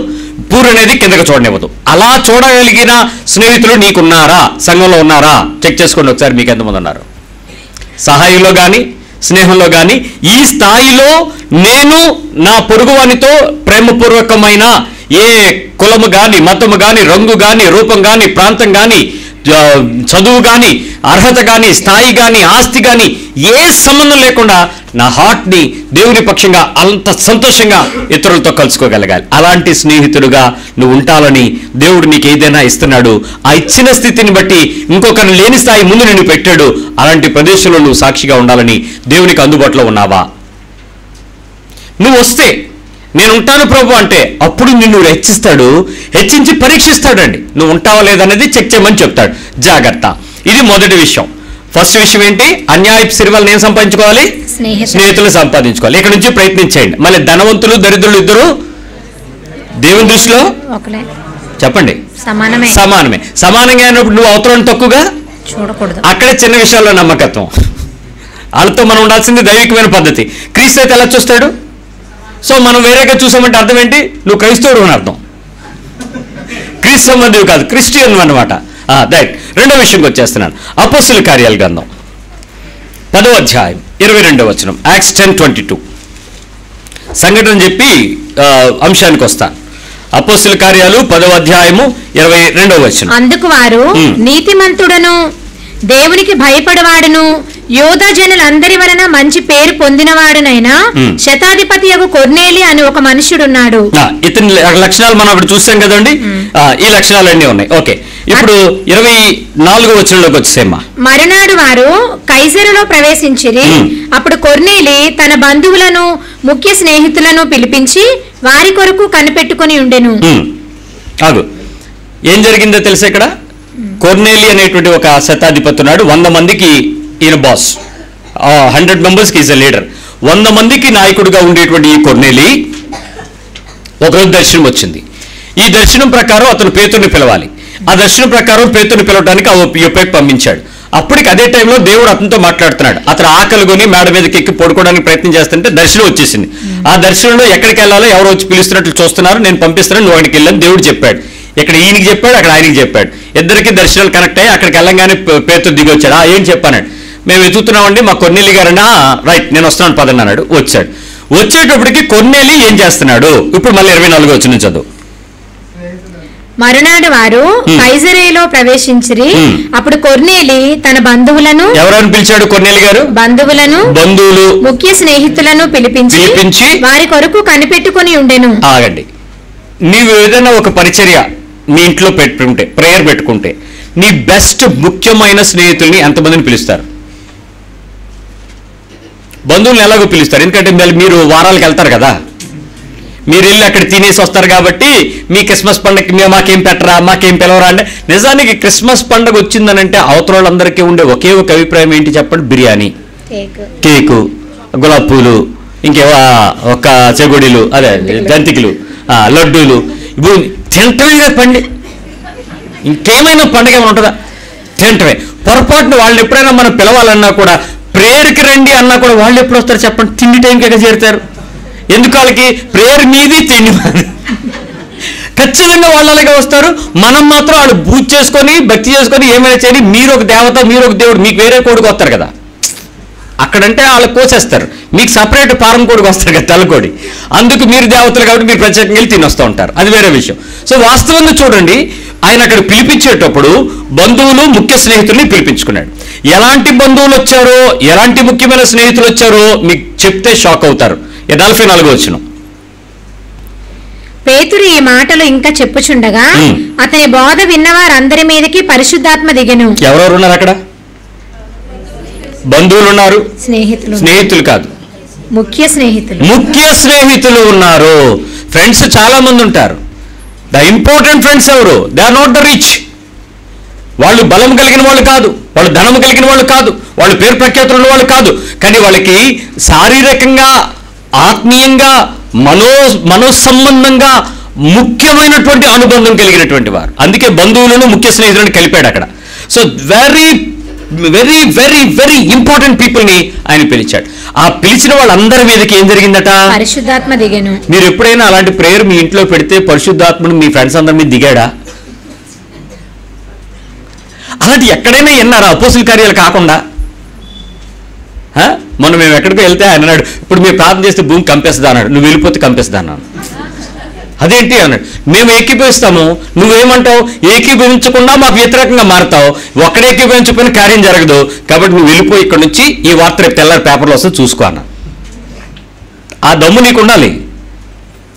పూర్ అనేది కిందకి చూడనివ్వదు. అలా చూడగలిగిన స్నేహితులు నీకున్నారా? సంఘంలో ఉన్నారా? చెక్ చేసుకోండి ఒకసారి మీకు ఎంతమంది ఉన్నారు. సహాయంలో కానీ స్నేహంలో కానీ ఈ స్థాయిలో నేను నా పొరుగువానితో ప్రేమపూర్వకమైన ఏ కులము కానీ మతము కానీ రంగు కానీ రూపం కానీ ప్రాంతం కానీ చదువు కానీ అర్హత కానీ స్థాయి కానీ ఆస్తి కానీ ఏ సంబంధం లేకుండా నా హార్ట్ని దేవుని పక్షంగా అంత సంతోషంగా ఇతరులతో కలుసుకోగలగాలి. అలాంటి స్నేహితుడుగా నువ్వు ఉంటాలని దేవుడు నీకు ఏదైనా ఇస్తున్నాడు. ఆ ఇచ్చిన స్థితిని బట్టి ఇంకొకరిని లేని స్థాయి ముందు నిన్ను పెట్టాడు. అలాంటి ప్రదేశంలో నువ్వు సాక్షిగా ఉండాలని దేవునికి అందుబాటులో ఉన్నావా? నువ్వు వస్తే నేను ఉంటాను ప్రభు అంటే అప్పుడు నిన్ను హెచ్చిస్తాడు హెచ్చించి పరీక్షిస్తాడండి. నువ్వు ఉంటావా లేదనేది చెక్ చేయమని చెప్తాడు. జాగ్రత్త. ఇది మొదటి విషయం. ఫస్ట్ విషయం ఏంటి? అన్యాయపు సిరివల్ని ఏం సంపాదించుకోవాలి? స్నేహితులు. సంపాదించుకోవాలి. ఇక్కడ నుంచి ప్రయత్నించేయండి. మళ్ళీ ధనవంతులు దరిద్రులు ఇద్దరు దేవుని దృష్టిలో చెప్పండి. సమానమే. సమానమే. సమానంగా అయినప్పుడు నువ్వు అవతలను తక్కువగా? చూడకూడదు. అక్కడే చిన్న విషయాల్లో నమ్మకత్వం. వాళ్ళతో మనం ఉండాల్సింది దైవికమైన పద్ధతి. క్రీస్తు అయితే ఎలా చూస్తాడు? సో మనం వేరేగా చూసామంటే అర్థం ఏంటి? నువ్వు క్రైస్తవుడు అని అర్థం. క్రీస్తు సంబంధివి కాదు క్రిస్టియన్ అనమాట దట్ రెండో విషయంకి వచ్చేస్తున్నాను. అపోస్తుల కార్యాల గ్రంథం. పదో అధ్యాయం ఇరవై రెండో వచనం యాక్స్ టెన్ ట్వంటీ టూ సంఘటన చెప్పి అంశానికి వస్తాను అపోస్తుల కార్యాలు పదో అధ్యాయము ఇరవై రెండో వచనం. అందుకు వారు. నీతిమంతుడను దేవునికి భయపడవాడును యోధా జనులందరి వలన మంచి పేరు పొందినవాడునైనా ఉమ్. శతాధిపతి యొక్క కొర్నేలి అని ఒక మనుషుడున్నాడు ఇతని లక్షణాలు మనం అప్పుడు చూసాం కదండి? ఆ, ఈ లక్షణాలు అన్నీ ఉన్నాయి. ఓకే. ఇప్పుడు ఇరవై నాలుగో వచనంలోకి వచ్చేసేమ్మా. మరునాడు వారు కైసరులో ప్రవేశించిరి. ఉమ్. అప్పుడు కొర్నేలి తన బంధువులను ముఖ్య స్నేహితులను పిలిపించి వారి కొరకు కనిపెట్టుకుని ఉండెను. ఆగు. ఏం జరిగిందో తెలుసా ఇక్కడ? కొర్నేలి అనేటువంటి ఒక శతాధిపతి ఉన్నాడు. వంద మందికి ఈయన బాస్ హండ్రెడ్ మెంబర్స్కి ఈజ్ అ లీడర్ వంద మందికి నాయకుడిగా ఉండేటువంటి ఈ కొర్నేలి ఒకరోజు దర్శనం వచ్చింది. ఈ దర్శనం ప్రకారం అతను పేతుని పిలవాలి. ఆ దర్శనం ప్రకారం పేతుని పిలవడానికి ఆ యొప్పకి పంపించాడు. అప్పటికి అదే టైంలో దేవుడు అతనితో మాట్లాడుతున్నాడు. అతను ఆకలి కొని మేడ మీదకి ఎక్కి పడుకోవడానికి ప్రయత్నం చేస్తుంటే దర్శనం వచ్చేసింది. ఆ దర్శనంలో ఎక్కడికి వెళ్ళాలో ఎవరు వచ్చి పిలుస్తున్నట్లు చూస్తున్నారు. నేను పంపిస్తున్నాను నువ్వు అక్కడికి వెళ్ళని దేవుడు చెప్పాడు. ఇక్కడ ఈయనకి చెప్పాడు అక్కడ ఆయనకి చెప్పాడు. ఇద్దరికి దర్శనాలు కనెక్ట్ అయ్యి అక్కడికి వెళ్ళంగానే పేతుడు దిగి వచ్చాడు. ఆ ఏం చెప్పానండి మేము వెతుకుతున్నామండి మా కొన్నెల్లి గారని "ఆ, రైట్ నేను వస్తున్నాను పదండి అన్నాడు. వచ్చాడు. వచ్చేటప్పటికి కొన్నెల్లి ఏం చేస్తున్నాడు? ఇప్పుడు మళ్ళీ ఇరవై నాలుగు వచ్చిన చదువు. మరునాడు వారు. కైజరేలో ప్రవేశించిరి. అప్పుడు కొర్నేలి తన బంధువులను ఎవరని పిలిచాడు కొన్నెల్లి గారు? బంధువులను బంధువులు. ముఖ్య స్నేహితులను పిలిపించి పిలిపించి వారి కొరకు కనిపెట్టుకుని ఉండెను. ఆగండి. నీవు ఏదైనా ఒక పరిచర్య నీ ఇంట్లో పెట్టుకుంటే ప్రేయర్ పెట్టుకుంటే నీ బెస్ట్ ముఖ్యమైన స్నేహితుల్ని ఎంతమందిని పిలుస్తారు? బంధువుల్ని ఎలాగో పిలుస్తారు. ఎందుకంటే మళ్ళీ మీరు వారాలకు వెళ్తారు కదా. మీరు వెళ్ళి అక్కడ తినేసి వస్తారు కాబట్టి మీ క్రిస్మస్ పండగకి మేము మాకేం పెట్టరా మాకేం పిలవరా అంటే నిజానికి క్రిస్మస్ పండగ వచ్చిందనంటే అవతల వాళ్ళందరికీ ఉండే ఒకే ఒక అభిప్రాయం ఏంటి చెప్పండి? బిర్యానీ. కేకు. గులాబ్ పూలు ఇంకేవో ఒక చెగుడీలు అదే జంతికలు ఆ, లడ్డూలు. ఇప్పుడు తింటమే కదా పండి. ఇంకేమైనా పండగ ఏమైనా ఉంటుందా? తింటమే. పొరపాటున వాళ్ళు ఎప్పుడైనా మనం పిలవాలన్నా కూడా ప్రేయర్కి రండి అన్నా కూడా వాళ్ళు ఎప్పుడు వస్తారు చెప్పండి? తిండి టైంకి ఎక్కడ చేరుతారు? ఎందుకు వాళ్ళకి? ప్రేయర్ మీది తిండి ఖచ్చితంగా వాళ్ళు అలాగే వస్తారు. మనం మాత్రం వాళ్ళు పూజ చేసుకొని భక్తి చేసుకొని ఏమైనా చేయని మీరు ఒక దేవత మీరు ఒక దేవుడు మీకు వేరే కొడుకు వస్తారు కదా. అక్కడంటే వాళ్ళు కోసేస్తారు. మీకు సపరేట్ పారం కోడికి వస్తారు కదా తెల్లకోడి అందుకు మీరు దేవతలు కాబట్టి మీరు ప్రత్యేకంగా వెళ్ళి తినొస్తూ ఉంటారు. అది వేరే విషయం. సో వాస్తవంగా చూడండి ఆయన అక్కడ పిలిపించేటప్పుడు బంధువులు ముఖ్య స్నేహితుల్ని పిలిపించుకున్నాడు. ఎలాంటి బంధువులు వచ్చారో ఎలాంటి ముఖ్యమైన స్నేహితులు వచ్చారో మీకు చెప్తే షాక్ అవుతారు. నలభై నాలుగు వచ్చిన పేతురు ఈ మాటలు ఇంకా చెప్పుచుండగా. అతని బోధ విన్నవారందరి మీదకి పరిశుద్ధాత్మ దిగెను. ఎవరెవరు ఉన్నారు అక్కడ? బంధువులు ఉన్నారు స్నేహితులు. స్నేహితులు కాదు. ముఖ్య స్నేహితులు. ముఖ్య స్నేహితులు ఉన్నారు. ఫ్రెండ్స్ చాలా మంది ఉంటారు. ద ఇంపార్టెంట్ ఫ్రెండ్స్ ఎవరు? They are not the rich వాళ్ళు బలం కలిగిన వాళ్ళు కాదు. వాళ్ళు ధనం కలిగిన వాళ్ళు కాదు. వాళ్ళు పేరు ప్రఖ్యాతులు ఉన్న వాళ్ళు కాదు. కానీ వాళ్ళకి శారీరకంగా ఆత్మీయంగా మనో మనో సంబంధంగా ముఖ్యమైనటువంటి అనుబంధం కలిగినటువంటి వారు. అందుకే బంధువులను ముఖ్య స్నేహితులను కలిపాడు అక్కడ. So very very very very important పీపుల్ని ఆయన పిలిచాడు. ఆ పిలిచిన వాళ్ళందరి మీదకి ఏం జరిగిందట? పరిశుద్ధాత్మ దిగెను. మీరు ఎప్పుడైనా అలాంటి ప్రేయర్ మీ ఇంట్లో పెడితే పరిశుద్ధాత్ముడు మీ ఫ్రెండ్స్ అందరి మీద దిగాడా? అలాంటి ఎక్కడైనా విన్నారా అపోసుల కార్యాలు కాకుండా? మొన్న మేము ఎక్కడికో వెళ్తే ఆయన అన్నాడు ఇప్పుడు మీరు ప్రార్థన చేస్తే భూమి కంపేస్తుందా అన్నాడు. నువ్వు వెళ్ళిపోతే కంపేస్తుందా అన్నాను. అదేంటి అన్నాడు. మేము ఏకీభవిస్తాము. నువ్వేమంటావు? ఏకీభవించకుండా మాకు వ్యతిరేకంగా మారుతావు. ఒక్కడే ఏకీభవించకపోయిన కార్యం జరగదు. కాబట్టి నువ్వు వెళ్ళిపోయి ఇక్కడ నుంచి. ఈ వార్త రేపు తెల్లారి పేపర్లో వస్తే చూసుకో అన్న. ఆ దమ్ము నీకు ఉండాలి.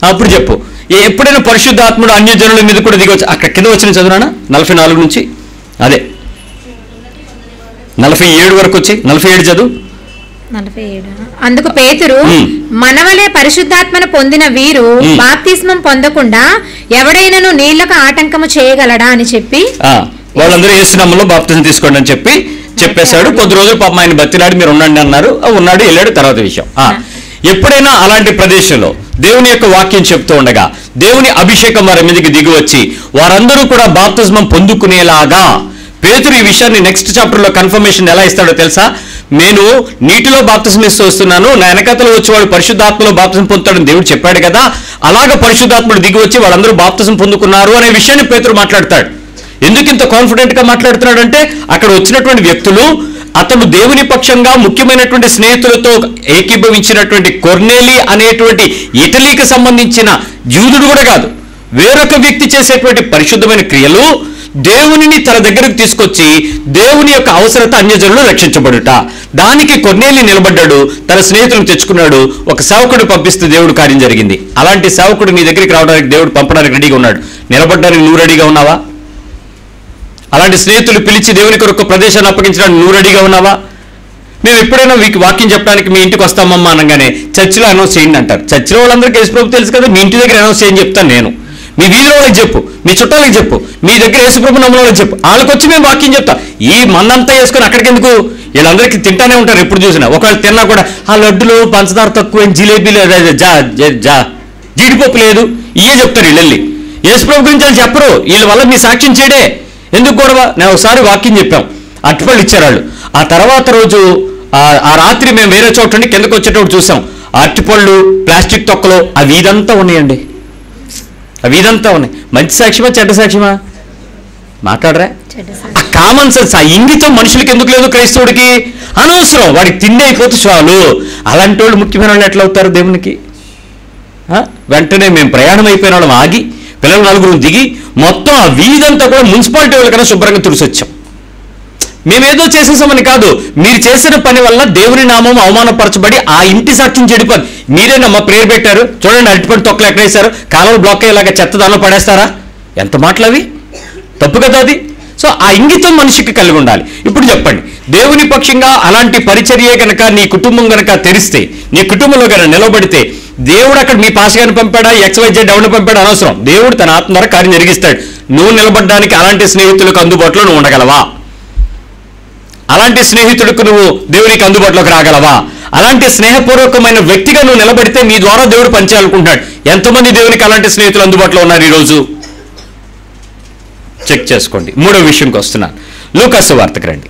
అప్పుడు చెప్పు. ఎప్పుడైనా పరిశుద్ధాత్ముడు అన్యజనుల మీద కూడా దిగవచ్చు అక్కడ కింద వచ్చిన చదువునా నలభై నాలుగు నుంచి? అదే. నలభై ఏడు వరకు వచ్చి నలభై ఏడు చదువు? అందుకు పేతురు. మనవలే పరిశుద్ధాత్మను పొందిన వీరు. బాప్తిస్మం పొందకుండా ఎవడైనను నీళ్ళకు ఆటంకము చేయగలడా అని చెప్పి వాళ్ళందరూ ఏసునామంలో బాప్తిజం తీసుకోండి అని చెప్పి చెప్పేశాడు. కొద్ది రోజులు పాపం ఆయన బతిలాడి మీరు ఉండండి అన్నారు. ఉన్నాడు వెళ్ళాడు తర్వాత విషయం. ఎప్పుడైనా అలాంటి ప్రదేశంలో దేవుని యొక్క వాక్యం చెప్తూ ఉండగా దేవుని అభిషేకం వారి మీదకి దిగి వచ్చి వారందరూ కూడా బాప్తిజమం పొందుకునేలాగా పేతురు ఈ విషయాన్ని నెక్స్ట్ చాప్టర్లో కన్ఫర్మేషన్ ఎలా ఇస్తాడో తెలుసా? నేను నీటిలో బాప్తిజం ఇస్తూ వస్తున్నాను నా వెనకతలో వచ్చి వాడు పరిశుద్ధాత్మలో బాప్తిజం పొందుతాడని దేవుడు చెప్పాడు కదా అలాగ పరిశుద్ధాత్ముడు దిగి వచ్చి వాళ్ళందరూ బాప్తిజం పొందుకున్నారు అనే విషయాన్ని పేతురు మాట్లాడతాడు. ఎందుకు ఇంత కాన్ఫిడెంట్గా మాట్లాడుతున్నాడంటే అక్కడ వచ్చినటువంటి వ్యక్తులు అతను దేవుని పక్షంగా ముఖ్యమైనటువంటి స్నేహితులతో ఏకీభవించినటువంటి కొర్నేలి అనేటువంటి ఇటలీకి సంబంధించిన జూదుడు కూడా కాదు వేరొక వ్యక్తి చేసేటువంటి పరిశుద్ధమైన క్రియలు దేవునిని తన దగ్గరకు తీసుకొచ్చి దేవుని యొక్క అవసరత అన్యజనులు రక్షించబడుట. దానికి కొన్నేళ్ళు నిలబడ్డాడు తన స్నేహితులను తెచ్చుకున్నాడు ఒక సేవకుడు పంపిస్తే దేవుడు కార్యం జరిగింది. అలాంటి సేవకుడు నీ దగ్గరికి రావడానికి దేవుడు పంపడానికి రెడీగా ఉన్నాడు. నిలబడ్డానికి నువ్వు రెడీగా ఉన్నావా? అలాంటి స్నేహితులు పిలిచి దేవుని కొరకు ప్రదేశాన్ని అప్పగించడానికి నువ్వు రెడీగా ఉన్నావా? మేము ఎప్పుడైనా మీకు వాక్యం చెప్పడానికి మీ ఇంటికి వస్తామమ్మా అనగానే చర్చిలో అనౌన్స్ చేయండి అంటారు. చర్చిలో వాళ్ళందరికీ యేసుప్రభు తెలుసు కదా మీ ఇంటి దగ్గర అనౌన్స్ చేయని చెప్తాను నేను. మీ వీధిలో వాళ్ళకి చెప్పు. మీ చుట్టాలకి చెప్పు. మీ దగ్గర యేసుప్రభు నమ్మలో వాళ్ళకి చెప్పు. వాళ్ళకి వచ్చి మేము వాక్యం చెప్తాం. ఈ మందంతా వేసుకొని అక్కడికి ఎందుకు? వీళ్ళందరికీ తింటానే ఉంటారు ఎప్పుడు చూసినా. ఒకవేళ తిన్నా కూడా ఆ లడ్డులు పంచదార తక్కువ జిలేబీలు జా జా, జా. జీడిపప్పు లేదు. ఇయే చెప్తారు వీళ్ళెళ్ళి. యేసుప్రభు గురించి వాళ్ళు చెప్పరు. వీళ్ళ వల్ల మీ సాక్ష్యం చేయడే ఎందుకు గొడవ? నేను ఒకసారి వాక్యం చెప్పాం. అట్టుపళ్ళు ఇచ్చారు వాళ్ళు ఆ తర్వాత రోజు ఆ- రాత్రి మేము వేరే చోట నుండి కిందకు వచ్చేటప్పుడు చూసాం. అరటిపళ్ళు ప్లాస్టిక్ తొక్కలు అవి ఇదంతా ఉన్నాయండి. అవి ఇదంతా ఉన్నాయి. మంచి సాక్ష్యమా చెడ్డ సాక్ష్యమా? మాట్లాడరా? ఆ. కామన్ సెన్స్ ఆ ఇంగితం మనుషులకి ఎందుకు లేదు క్రైస్తవుడికి? అనవసరం. వాడికి తిండి అయిపోతే చాలు. అలాంటి వాళ్ళు ముఖ్యమైన వాళ్ళు ఎట్లా అవుతారు దేవునికి? వెంటనే మేము ప్రయాణం అయిపోయిన వాళ్ళం ఆగి పిల్లలు నలుగురు దిగి మొత్తం ఆ వీధంతా కూడా మున్సిపాలిటీ వాళ్ళకన్నా శుభ్రంగా తుడిసొచ్చాం. మేమేదో చేసేసామని కాదు. మీరు చేసిన పని వల్ల దేవుని నామం అవమానపరచబడి ఆ ఇంటి సాక్ష్యం చెడిపోదు మీరేనమ్మా ప్రేయర్ పెట్టారు. చూడండి అరటిపండు తొక్కలు ఎక్కడేశారు కాలువలు బ్లాక్ అయ్యేలాగా చెత్త దానిలో పడేస్తారా? ఎంత మాటలు అవి? తప్పు కదా అది? సో ఆ ఇంగితం మనిషికి కలిగి ఉండాలి. ఇప్పుడు చెప్పండి దేవుని పక్షంగా అలాంటి పరిచర్యే గనక నీ కుటుంబం గనక తెరిస్తే నీ కుటుంబంలో గనక నిలబడితే దేవుడు అక్కడ మీ పాసగాని పంపాడా? ఎక్స్వైజెడ్ ఎవరిని పంపాడా? అనవసరం. దేవుడు తన ఆత్మ ద్వారా కార్యం జరిగిస్తాడు. నువ్వు నిలబడడానికి అలాంటి స్నేహితులకు అందుబాటులో నువ్వు ఉండగలవా? అలాంటి స్నేహితుడికి నువ్వు దేవునికి అందుబాటులోకి రాగలవా? అలాంటి స్నేహపూర్వకమైన వ్యక్తిగా నువ్వు నిలబడితే నీ ద్వారా దేవుడు పనిచేయాలనుకుంటున్నాడు. ఎంతమంది దేవునికి అలాంటి స్నేహితులు అందుబాటులో ఉన్నారు ఈరోజు? చెక్ చేసుకోండి. మూడో విషయంకి వస్తున్నాను లూకాసు వార్తకు రండి.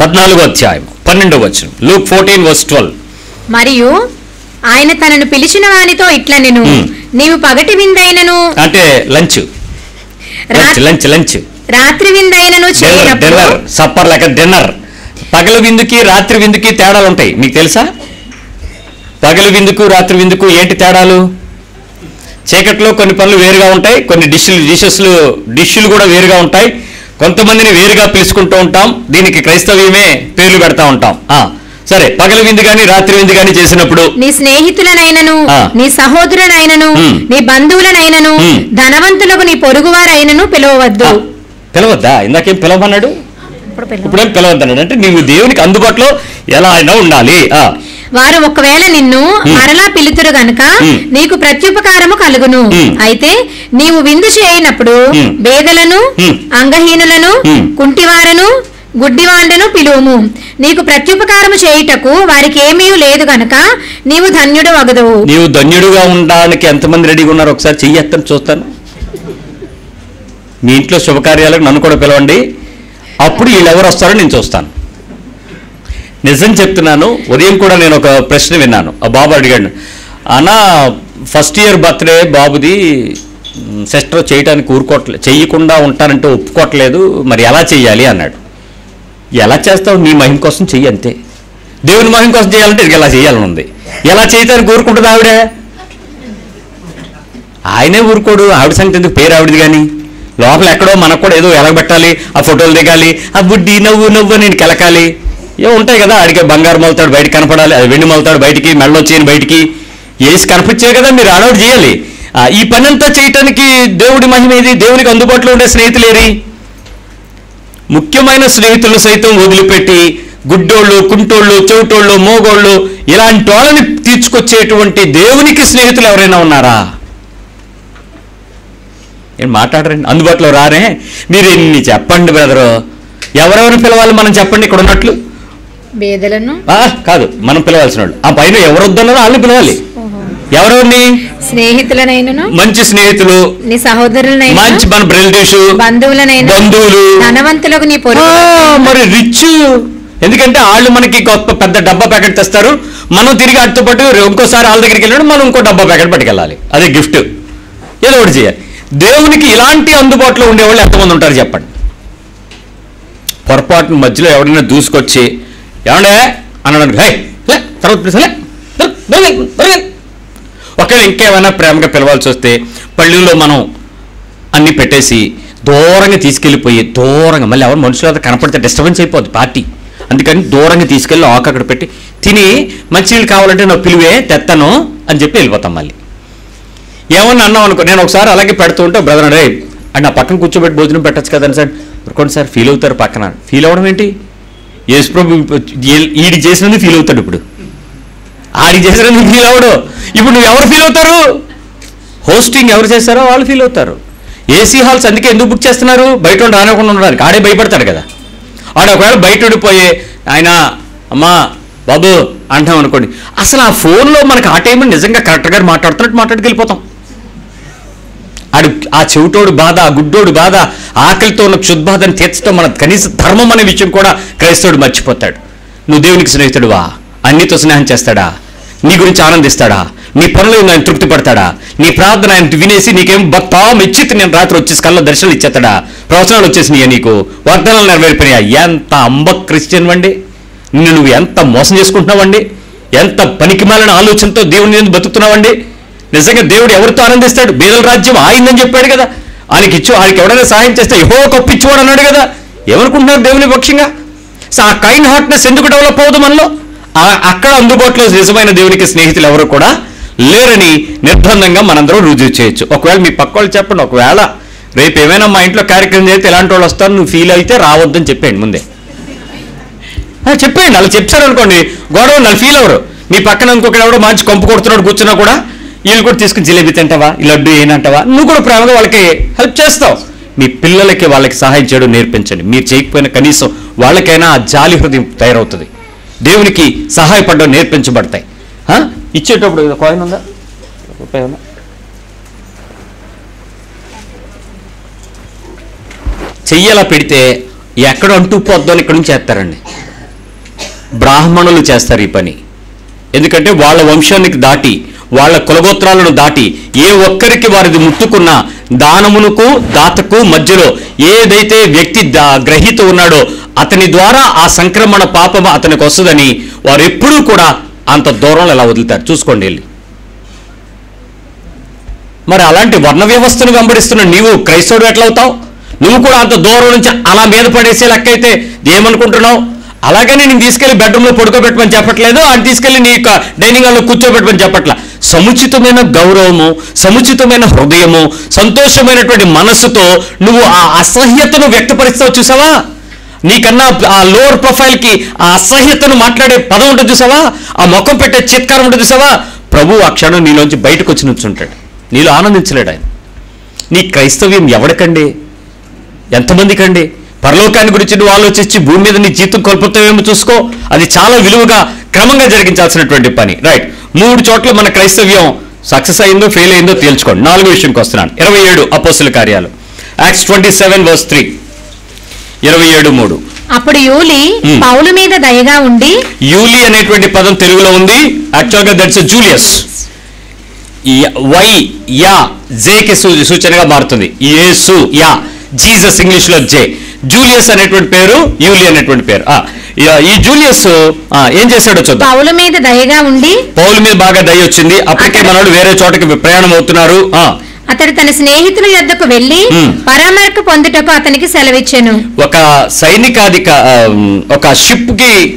పద్నాలుగో అధ్యాయం పన్నెండవ వచనం. Luke forty verse twelve. మరియు ఆయన తనను పిలిచిన వానితో ఇట్లా నేను. నీవు పగటి విందైనను అంటే లంచ్. Lunch lunch. రాత్రి విందైనను చేయనప్పుడు డిన్నర్ సప్పర్ లేక డిన్నర్ పగల విందుకి రాత్రి విందుకి తేడాలు ఉంటాయి. మీకు తెలుసా? పగల విందుకు రాత్రి విందుకు ఏంటి తేడాలు? చీకట్లో కొన్ని పనులు వేరుగా ఉంటాయి. కొన్ని డిష్లు డిషెస్లు డిష్లు కూడా వేరుగా ఉంటాయి. కొంతమందిని వేరుగా పిలుచుకుంటూ ఉంటాం. దీనికి క్రైస్తవ్యమే పేర్లు పెడతా ఉంటాం. ఆ, సరే పగల విందు కానీ రాత్రి విందు కానీ చేసినప్పుడు నీ స్నేహితులనైనను. నీ సహోదరునైనను. నీ బంధువులనైనను. ధనవంతులకు నీ పొరుగువారైనను పిలవవద్దు. పిలవద్దా? ఇందాకేం పిలవమన్నాడు? ఇప్పుడు పిలవద్దన్నాడు? అంటే నీవు దేవునికి అందుబాటులో ఎలా అయినా ఉండాలి. ఆ. వారు ఒకవేళ నిన్ను మరలా పిలుతురు గనుక. నీకు ప్రత్యుపకారము కలుగును. అయితే నీవు విందు చేయనప్పుడు. బేదలను. అంగహీనులను. కుంటివారను గుడ్డివాండను పిలువుము. నీకు ప్రత్యుపకారము చేయుటకు వారికి ఏమీ లేదు గనుక నీవు ధన్యుడు వగదువు నీవు ధన్యుడుగా ఉండడానికి ఎంతమంది రెడీగా ఉన్నారు? ఒకసారి చెయ్యత్తని చూస్తాను. మీ ఇంట్లో శుభకార్యాలకు నన్ను కూడా పిలవండి. అప్పుడు వీళ్ళు ఎవరు వస్తారో నేను చూస్తాను. నిజం చెప్తున్నాను ఉదయం కూడా నేను ఒక ప్రశ్న విన్నాను. ఆ బాబు అడిగాడు అన్న ఫస్ట్ ఇయర్ బర్త్డే బాబుది సిస్టర్ చేయడానికి ఊరుకోవట్లే చేయకుండా ఉంటానంటే ఒప్పుకోవట్లేదు మరి ఎలా చేయాలి అన్నాడు. ఎలా చేస్తావు? నీ మహిమ కోసం చెయ్యి అంతే. దేవుని మహిమ కోసం చేయాలంటే ఇది ఎలా చేయాలని ఉంది. ఎలా చేయటానికి ఊరుకుంటుంది ఆవిడ? ఆయనే ఊరుకోడు ఆవిడ సంగతి ఎందుకు పేరు ఆవిడది కానీ లోపల ఎక్కడో మనకు కూడా ఏదో ఎలగబెట్టాలి ఆ ఫోటోలు దిగాలి ఆ బుడ్డి నవ్వు నవ్వు నేను కెలకాలి. ఏ ఉంటాయి కదా ఆడికి బంగారు మొలతాడు బయటికి కనపడాలి అది వెండి మొలతాడు బయటికి మెడలో చేయని బయటికి. వేసి కనిపించే కదా మీరు ఆడవాడు చేయాలి. ఆ, ఈ పని అంతా చేయటానికి దేవుడి మహిమ ఏది? దేవునికి అందుబాటులో ఉండే స్నేహితులేరి ముఖ్యమైన స్నేహితులు సైతం వదిలిపెట్టి గుడ్డోళ్ళు కుంటోళ్ళు చెవిటోళ్ళు మోగోళ్ళు ఇలాంటి వాళ్ళని తీర్చుకొచ్చేటువంటి దేవునికి స్నేహితులు ఎవరైనా ఉన్నారా? ఏం మాట్లాడరండి. అందుబాటులో రారే. మీరు ఎన్ని చెప్పండి బ్రదరు? ఎవరెవరిని పిలవాలి మనం చెప్పండి ఇక్కడ ఉన్నట్లు? బేదలను? కాదు మనం పిలవాల్సిన వాళ్ళు. ఆ పైన ఎవరు వద్దన్నారో వాళ్ళని పిలవాలి. ఎవరెవరిని? స్నేహితులనైనను? మంచి స్నేహితులు. నీ సహోదరులనైనా మంచి మన రిలేటివ్స్. బంధువులనైనా బంధువులు. ధనవంతులకు నీ పొరుగు మరి రిచ్. ఎందుకంటే వాళ్ళు మనకి గొప్ప పెద్ద డబ్బా ప్యాకెట్ తెస్తారు. మనం తిరిగి అటుతో పాటు ఇంకోసారి వాళ్ళ దగ్గరికి వెళ్ళినప్పుడు మనం ఇంకో డబ్బా ప్యాకెట్ పట్టుకెళ్ళాలి. అదే గిఫ్ట్. ఏదో ఒకటి చేయాలి. దేవునికి ఇలాంటి అందుబాటులో ఉండేవాళ్ళు ఎంతమంది ఉంటారు చెప్పండి? పొరపాటున మధ్యలో ఎవరైనా దూసుకొచ్చి ఏమండే? అన్నాడు. హే తర్వాత పిలుస్తా, ఒకవేళ ఇంకేమైనా ప్రేమగా పిలవాల్సి వస్తే పళ్ళులో మనం అన్ని పెట్టేసి దూరంగా తీసుకెళ్ళిపోయి దూరంగా మళ్ళీ ఎవరు మనుషులు అంతా కనపడితే డిస్టర్బెన్స్ అయిపోద్ది పార్టీ. అందుకని దూరంగా తీసుకెళ్ళి ఆకు అక్కడ పెట్టి తిని మంచినీళ్ళు కావాలంటే నా పిలువే తెత్తను అని చెప్పి వెళ్ళిపోతాం మళ్ళీ. ఏమన్నా అన్నాం అనుకో నేను ఒకసారి అలాగే పెడుతూ ఉంటే బ్రదర్ అడే అండ్ నా పక్కన కూర్చోబెట్టి భోజనం పెట్టచ్చు కదండి సార్ ఊరుకోండి సార్ ఫీల్ అవుతారు పక్కన. ఫీల్ అవ్వడం ఏంటి? యేసుప్రభు ఈడి చేసినందుకు ఫీల్ అవుతాడు ఇప్పుడు. ఆడి చేసినందుకు ఫీల్ అవ్వడు ఇప్పుడు నువ్వు ఎవరు ఫీల్ అవుతారు? హోస్టింగ్ ఎవరు చేస్తారో వాళ్ళు ఫీల్ అవుతారు. ఏసీ హాల్స్ అందుకే ఎందుకు బుక్ చేస్తున్నారు? బయట రానివ్వకుండా ఉండడానికి. ఆడే భయపడతాడు కదా. ఆడ ఒకవేళ బయట ఉండిపోయి ఆయన అమ్మా బాబు అంటాం అనుకోండి. అసలు ఆ ఫోన్లో మనకు ఆ టైంలో నిజంగా కరెక్ట్గా మాట్లాడుతున్నట్టు మాట్లాడుకెళ్ళిపోతాం. ఆడు ఆ చెవిటోడు బాధ ఆ గుడ్డోడు బాధ ఆకలితో ఉన్న క్షుద్బాధను తీర్చడం మన కనీస ధర్మం అనే విషయం కూడా క్రైస్తవుడు మర్చిపోతాడు. నువ్వు దేవునికి స్నేహితుడువా? అన్నితో స్నేహం చేస్తాడా? నీ గురించి ఆనందిస్తాడా? నీ పనులు ఆయన తృప్తి పడతాడా? నీ ప్రార్థన ఆయన వినేసి నీకేం భక్తా మెచ్చితి నేను రాత్రి వచ్చేసి కళ్ళ దర్శనాలు ఇచ్చేస్తాడా? ప్రవచనాలు వచ్చేసినాయా నీకు? వాగ్దానాలు నెరవేరిపోయినాయా? ఎంత అంబ క్రిస్టియన్ వండి? నిన్ను నువ్వు ఎంత మోసం చేసుకుంటున్నావండి ఎంత పనికిమాలిన ఆలోచనతో దేవుని ఎందుకు బతుకుతున్నావండి నిజంగా దేవుడు ఎవరితో ఆనందిస్తాడు? బీదల రాజ్యం ఆయిందని చెప్పాడు కదా. ఆయనకి ఇచ్చు ఆయనకి ఎవడైనా సహాయం చేస్తే యహో కప్పిచ్చువాడు అన్నాడు కదా. ఏమనుకుంటున్నారు దేవుని పక్షంగా? సో ఆ కైండ్ హార్ట్నెస్ ఎందుకు డెవలప్ అవ్వదు మనలో? అక్కడ అందుబాటులో నిజమైన దేవునికి స్నేహితులు ఎవరు కూడా లేరని నిర్బంధంగా మనందరం రుజువు చేయొచ్చు. ఒకవేళ మీ పక్క వాళ్ళు చెప్పండి ఒకవేళ రేపు ఏమైనా మా ఇంట్లో కార్యక్రమం చేస్తే ఇలాంటి వాళ్ళు వస్తారు నువ్వు ఫీల్ అయితే రావద్దని చెప్పేయండి ముందే. చెప్పేయండి. అలా చెప్పారు అనుకోండి గొడవ వాళ్ళు ఫీల్ అవరు మీ పక్కన ఇంకొకటి ఎవడో మంచి కొంపు కొడుతున్నాడు కూర్చున్నా కూడా వీళ్ళు కూడా తీసుకుని జిలేబీ తింటావా? ఈ లడ్డు ఏనంటావా? నువ్వు కూడా ప్రేమగా వాళ్ళకి హెల్ప్ చేస్తావు. మీ పిల్లలకి వాళ్ళకి సహాయం చేయడం నేర్పించండి. మీరు చేయకపోయినా కనీసం వాళ్ళకైనా ఆ జాలి హృదయం తయారవుతుంది. దేవునికి సహాయపడడం నేర్పించబడతాయి? ఇచ్చేటప్పుడు కాయిన్ ఉందా? రూపాయి ఉందా? చెయ్యలా పెడితే ఎక్కడ అంటూ పోద్దో ఇక్కడ నుంచి చేస్తారండి. బ్రాహ్మణులు చేస్తారు ఈ పని. ఎందుకంటే వాళ్ళ వంశానికి దాటి వాళ్ళ కులగోత్రాలను దాటి ఏ ఒక్కరికి వారిది ముట్టుకున్నా దానమునకు దాతకు మధ్యలో ఏదైతే వ్యక్తి దా- గ్రహీత ఉన్నాడో అతని ద్వారా ఆ సంక్రమణ పాపం అతనికి వస్తుందని వారు ఎప్పుడూ కూడా అంత దూరంలో ఎలా వదులుతారు? చూసుకోండి వెళ్ళి. మరి అలాంటి వర్ణ వ్యవస్థను వెంబడిస్తున్న నీవు క్రైస్తవుడు ఎట్లా అవుతావు నువ్వు కూడా అంత దూరం నుంచి అలా మీద పడేసే లెక్క అయితే ఏమనుకుంటున్నావు? అలాగని నేను తీసుకెళ్ళి బెడ్రూమ్లో పడుకోబెట్టమని చెప్పట్లేదు అని తీసుకెళ్ళి నీ యొక్క డైనింగ్ హాల్లో కూర్చోబెట్టమని చెప్పట్ల. సముచితమైన గౌరవము సముచితమైన హృదయము సంతోషమైనటువంటి మనస్సుతో నువ్వు ఆ అసహ్యతను వ్యక్తపరుస్తావు చూసావా? నీకన్నా ఆ లోవర్ ప్రొఫైల్కి ఆ అసహ్యతను మాట్లాడే పదం ఉంటుంది చూసావా? ఆ ముఖం పెట్టే చిత్కారం ఉంటుంది చూసావా? ప్రభు ఆ క్షణం నీలోంచి బయటకు వచ్చి నుంచుంటాడు. నీలో ఆనందించలేడు ఆయన. నీ క్రైస్తవ్యం ఎవడికండి? ఎంతమందికండి? పరలోకాన్ని గురించి నువ్వు ఆలోచించి భూమి మీద నీ జీతం కోల్పోతావేమో చూసుకో. అది చాలా విలువగా క్రమంగా జరిగించాల్సినటువంటి పని. రైట్ మూడు చోట్ల మన క్రైస్తవ్యం సక్సెస్ అయిందో ఫెయిల్ అయిందో తేల్చుకోండి. నాలుగో విషయంకి వస్తున్నాను. ఇరవై ఏడు అపోస్తుల కార్యాలు. Acts twenty seven verse three ఇరవై ఏడు మూడు. అప్పుడు యూలి Hmm. పౌలు మీద దయగా ఉండి యూలి అనేటువంటి పదం తెలుగులో ఉంది. యాక్చువల్గా దట్స్ జూలియస్ వై యా జేకి సూ- సూచనగా మారుతుంది. యేసు యా. జీసస్ ఇంగ్లీష్లో జే జూలియస్ అనేటువంటి పేరు యూలి అనేటువంటి పేరు. ఈ- జూలియస్ ఏం చేశాడో చూద్దాం. పౌలు మీద దయగా ఉండి పౌలు మీద బాగా దయ వచ్చింది. అప్పటికే మనోడు వేరే చోటకి ప్రయాణం అవుతున్నారు. ఆ, అతడు తన స్నేహితుల యొద్దకు వెళ్ళి. పరామర్క పొందుటకు అతనికి సెలవిచ్చెను. ఒక సైనికాధిక ఒక షిప్కి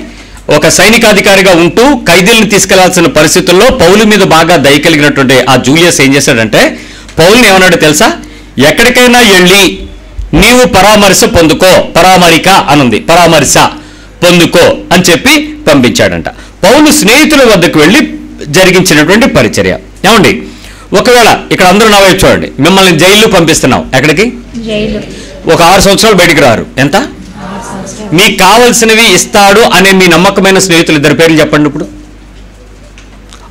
ఒక సైనికాధికారిగా ఉంటూ ఖైదీలను తీసుకెళ్ళాల్సిన పరిస్థితుల్లో పౌలు మీద బాగా దయ కలిగినటువంటి ఆ జూలియస్ ఏం చేశాడంటే పౌల్ని ఏమన్నాడు తెలుసా? ఎక్కడికైనా వెళ్ళి నీవు పరామర్శ పొందుకో. పరామరిక అనుంది. పరామర్శ పొందుకో అని చెప్పి పంపించాడంట. పౌలు స్నేహితుల వద్దకు వెళ్ళి జరిగించినటువంటి పరిచర్య. ఏమండి? ఒకవేళ ఇక్కడ అందరూ నా వైపు చూడండి. మిమ్మల్ని జైలు పంపిస్తున్నాం. ఎక్కడికి? ఒక ఆరు సంవత్సరాలు బయటికి రారు. ఎంత? మీకు కావలసినవి ఇస్తాడు అనే మీ నమ్మకమైన స్నేహితులు ఇద్దరు పేర్లు చెప్పండి ఇప్పుడు.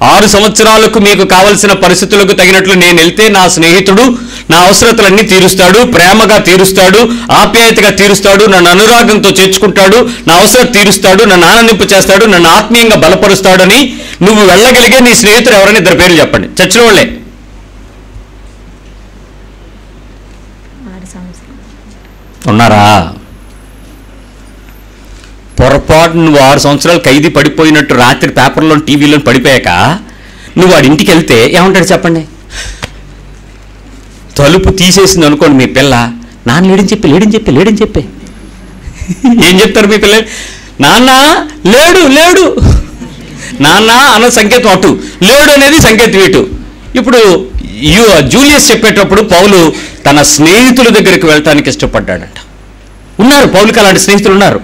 ఆరు సంవత్సరాలకు మీకు కావలసిన పరిస్థితులకు తగినట్లు నేను వెళ్తే నా స్నేహితుడు నా అవసరతలన్నీ తీరుస్తాడు ప్రేమగా తీరుస్తాడు ఆప్యాయతగా తీరుస్తాడు నన్ను అనురాగంతో చేర్చుకుంటాడు నా అవసరం తీరుస్తాడు నన్ను ఆనందింపు చేస్తాడు నన్ను ఆత్మీయంగా బలపరుస్తాడని నువ్వు వెళ్ళగలిగే నీ స్నేహితుడు ఎవరైనా ఇద్దరు పేర్లు చెప్పండి. చచ్చిన వాళ్ళే. ఉన్నారా? పొరపాటు నువ్వు ఆరు సంవత్సరాలు ఖైదీ పడిపోయినట్టు రాత్రి పేపర్లో టీవీలో పడిపోయాక నువ్వు వాడి ఇంటికి వెళ్తే ఏమంటాడు చెప్పండి? తలుపు తీసేసింది అనుకోండి మీ పిల్ల. నాన్న లేడని చెప్పి లేడని చెప్పి లేడని చెప్పి. ఏం చెప్తారు మీ పిల్ల? నాన్న లేడు లేడు. నాన్న అన్న సంకేతం అటు లేడు అనేది సంకేతం ఇటు. ఇప్పుడు యు జూలియస్ చెప్పేటప్పుడు పౌలు తన స్నేహితుల దగ్గరికి వెళ్ళటానికి ఇష్టపడ్డాడంట. ఉన్నారు పౌలుకి అలాంటి స్నేహితులు ఉన్నారు.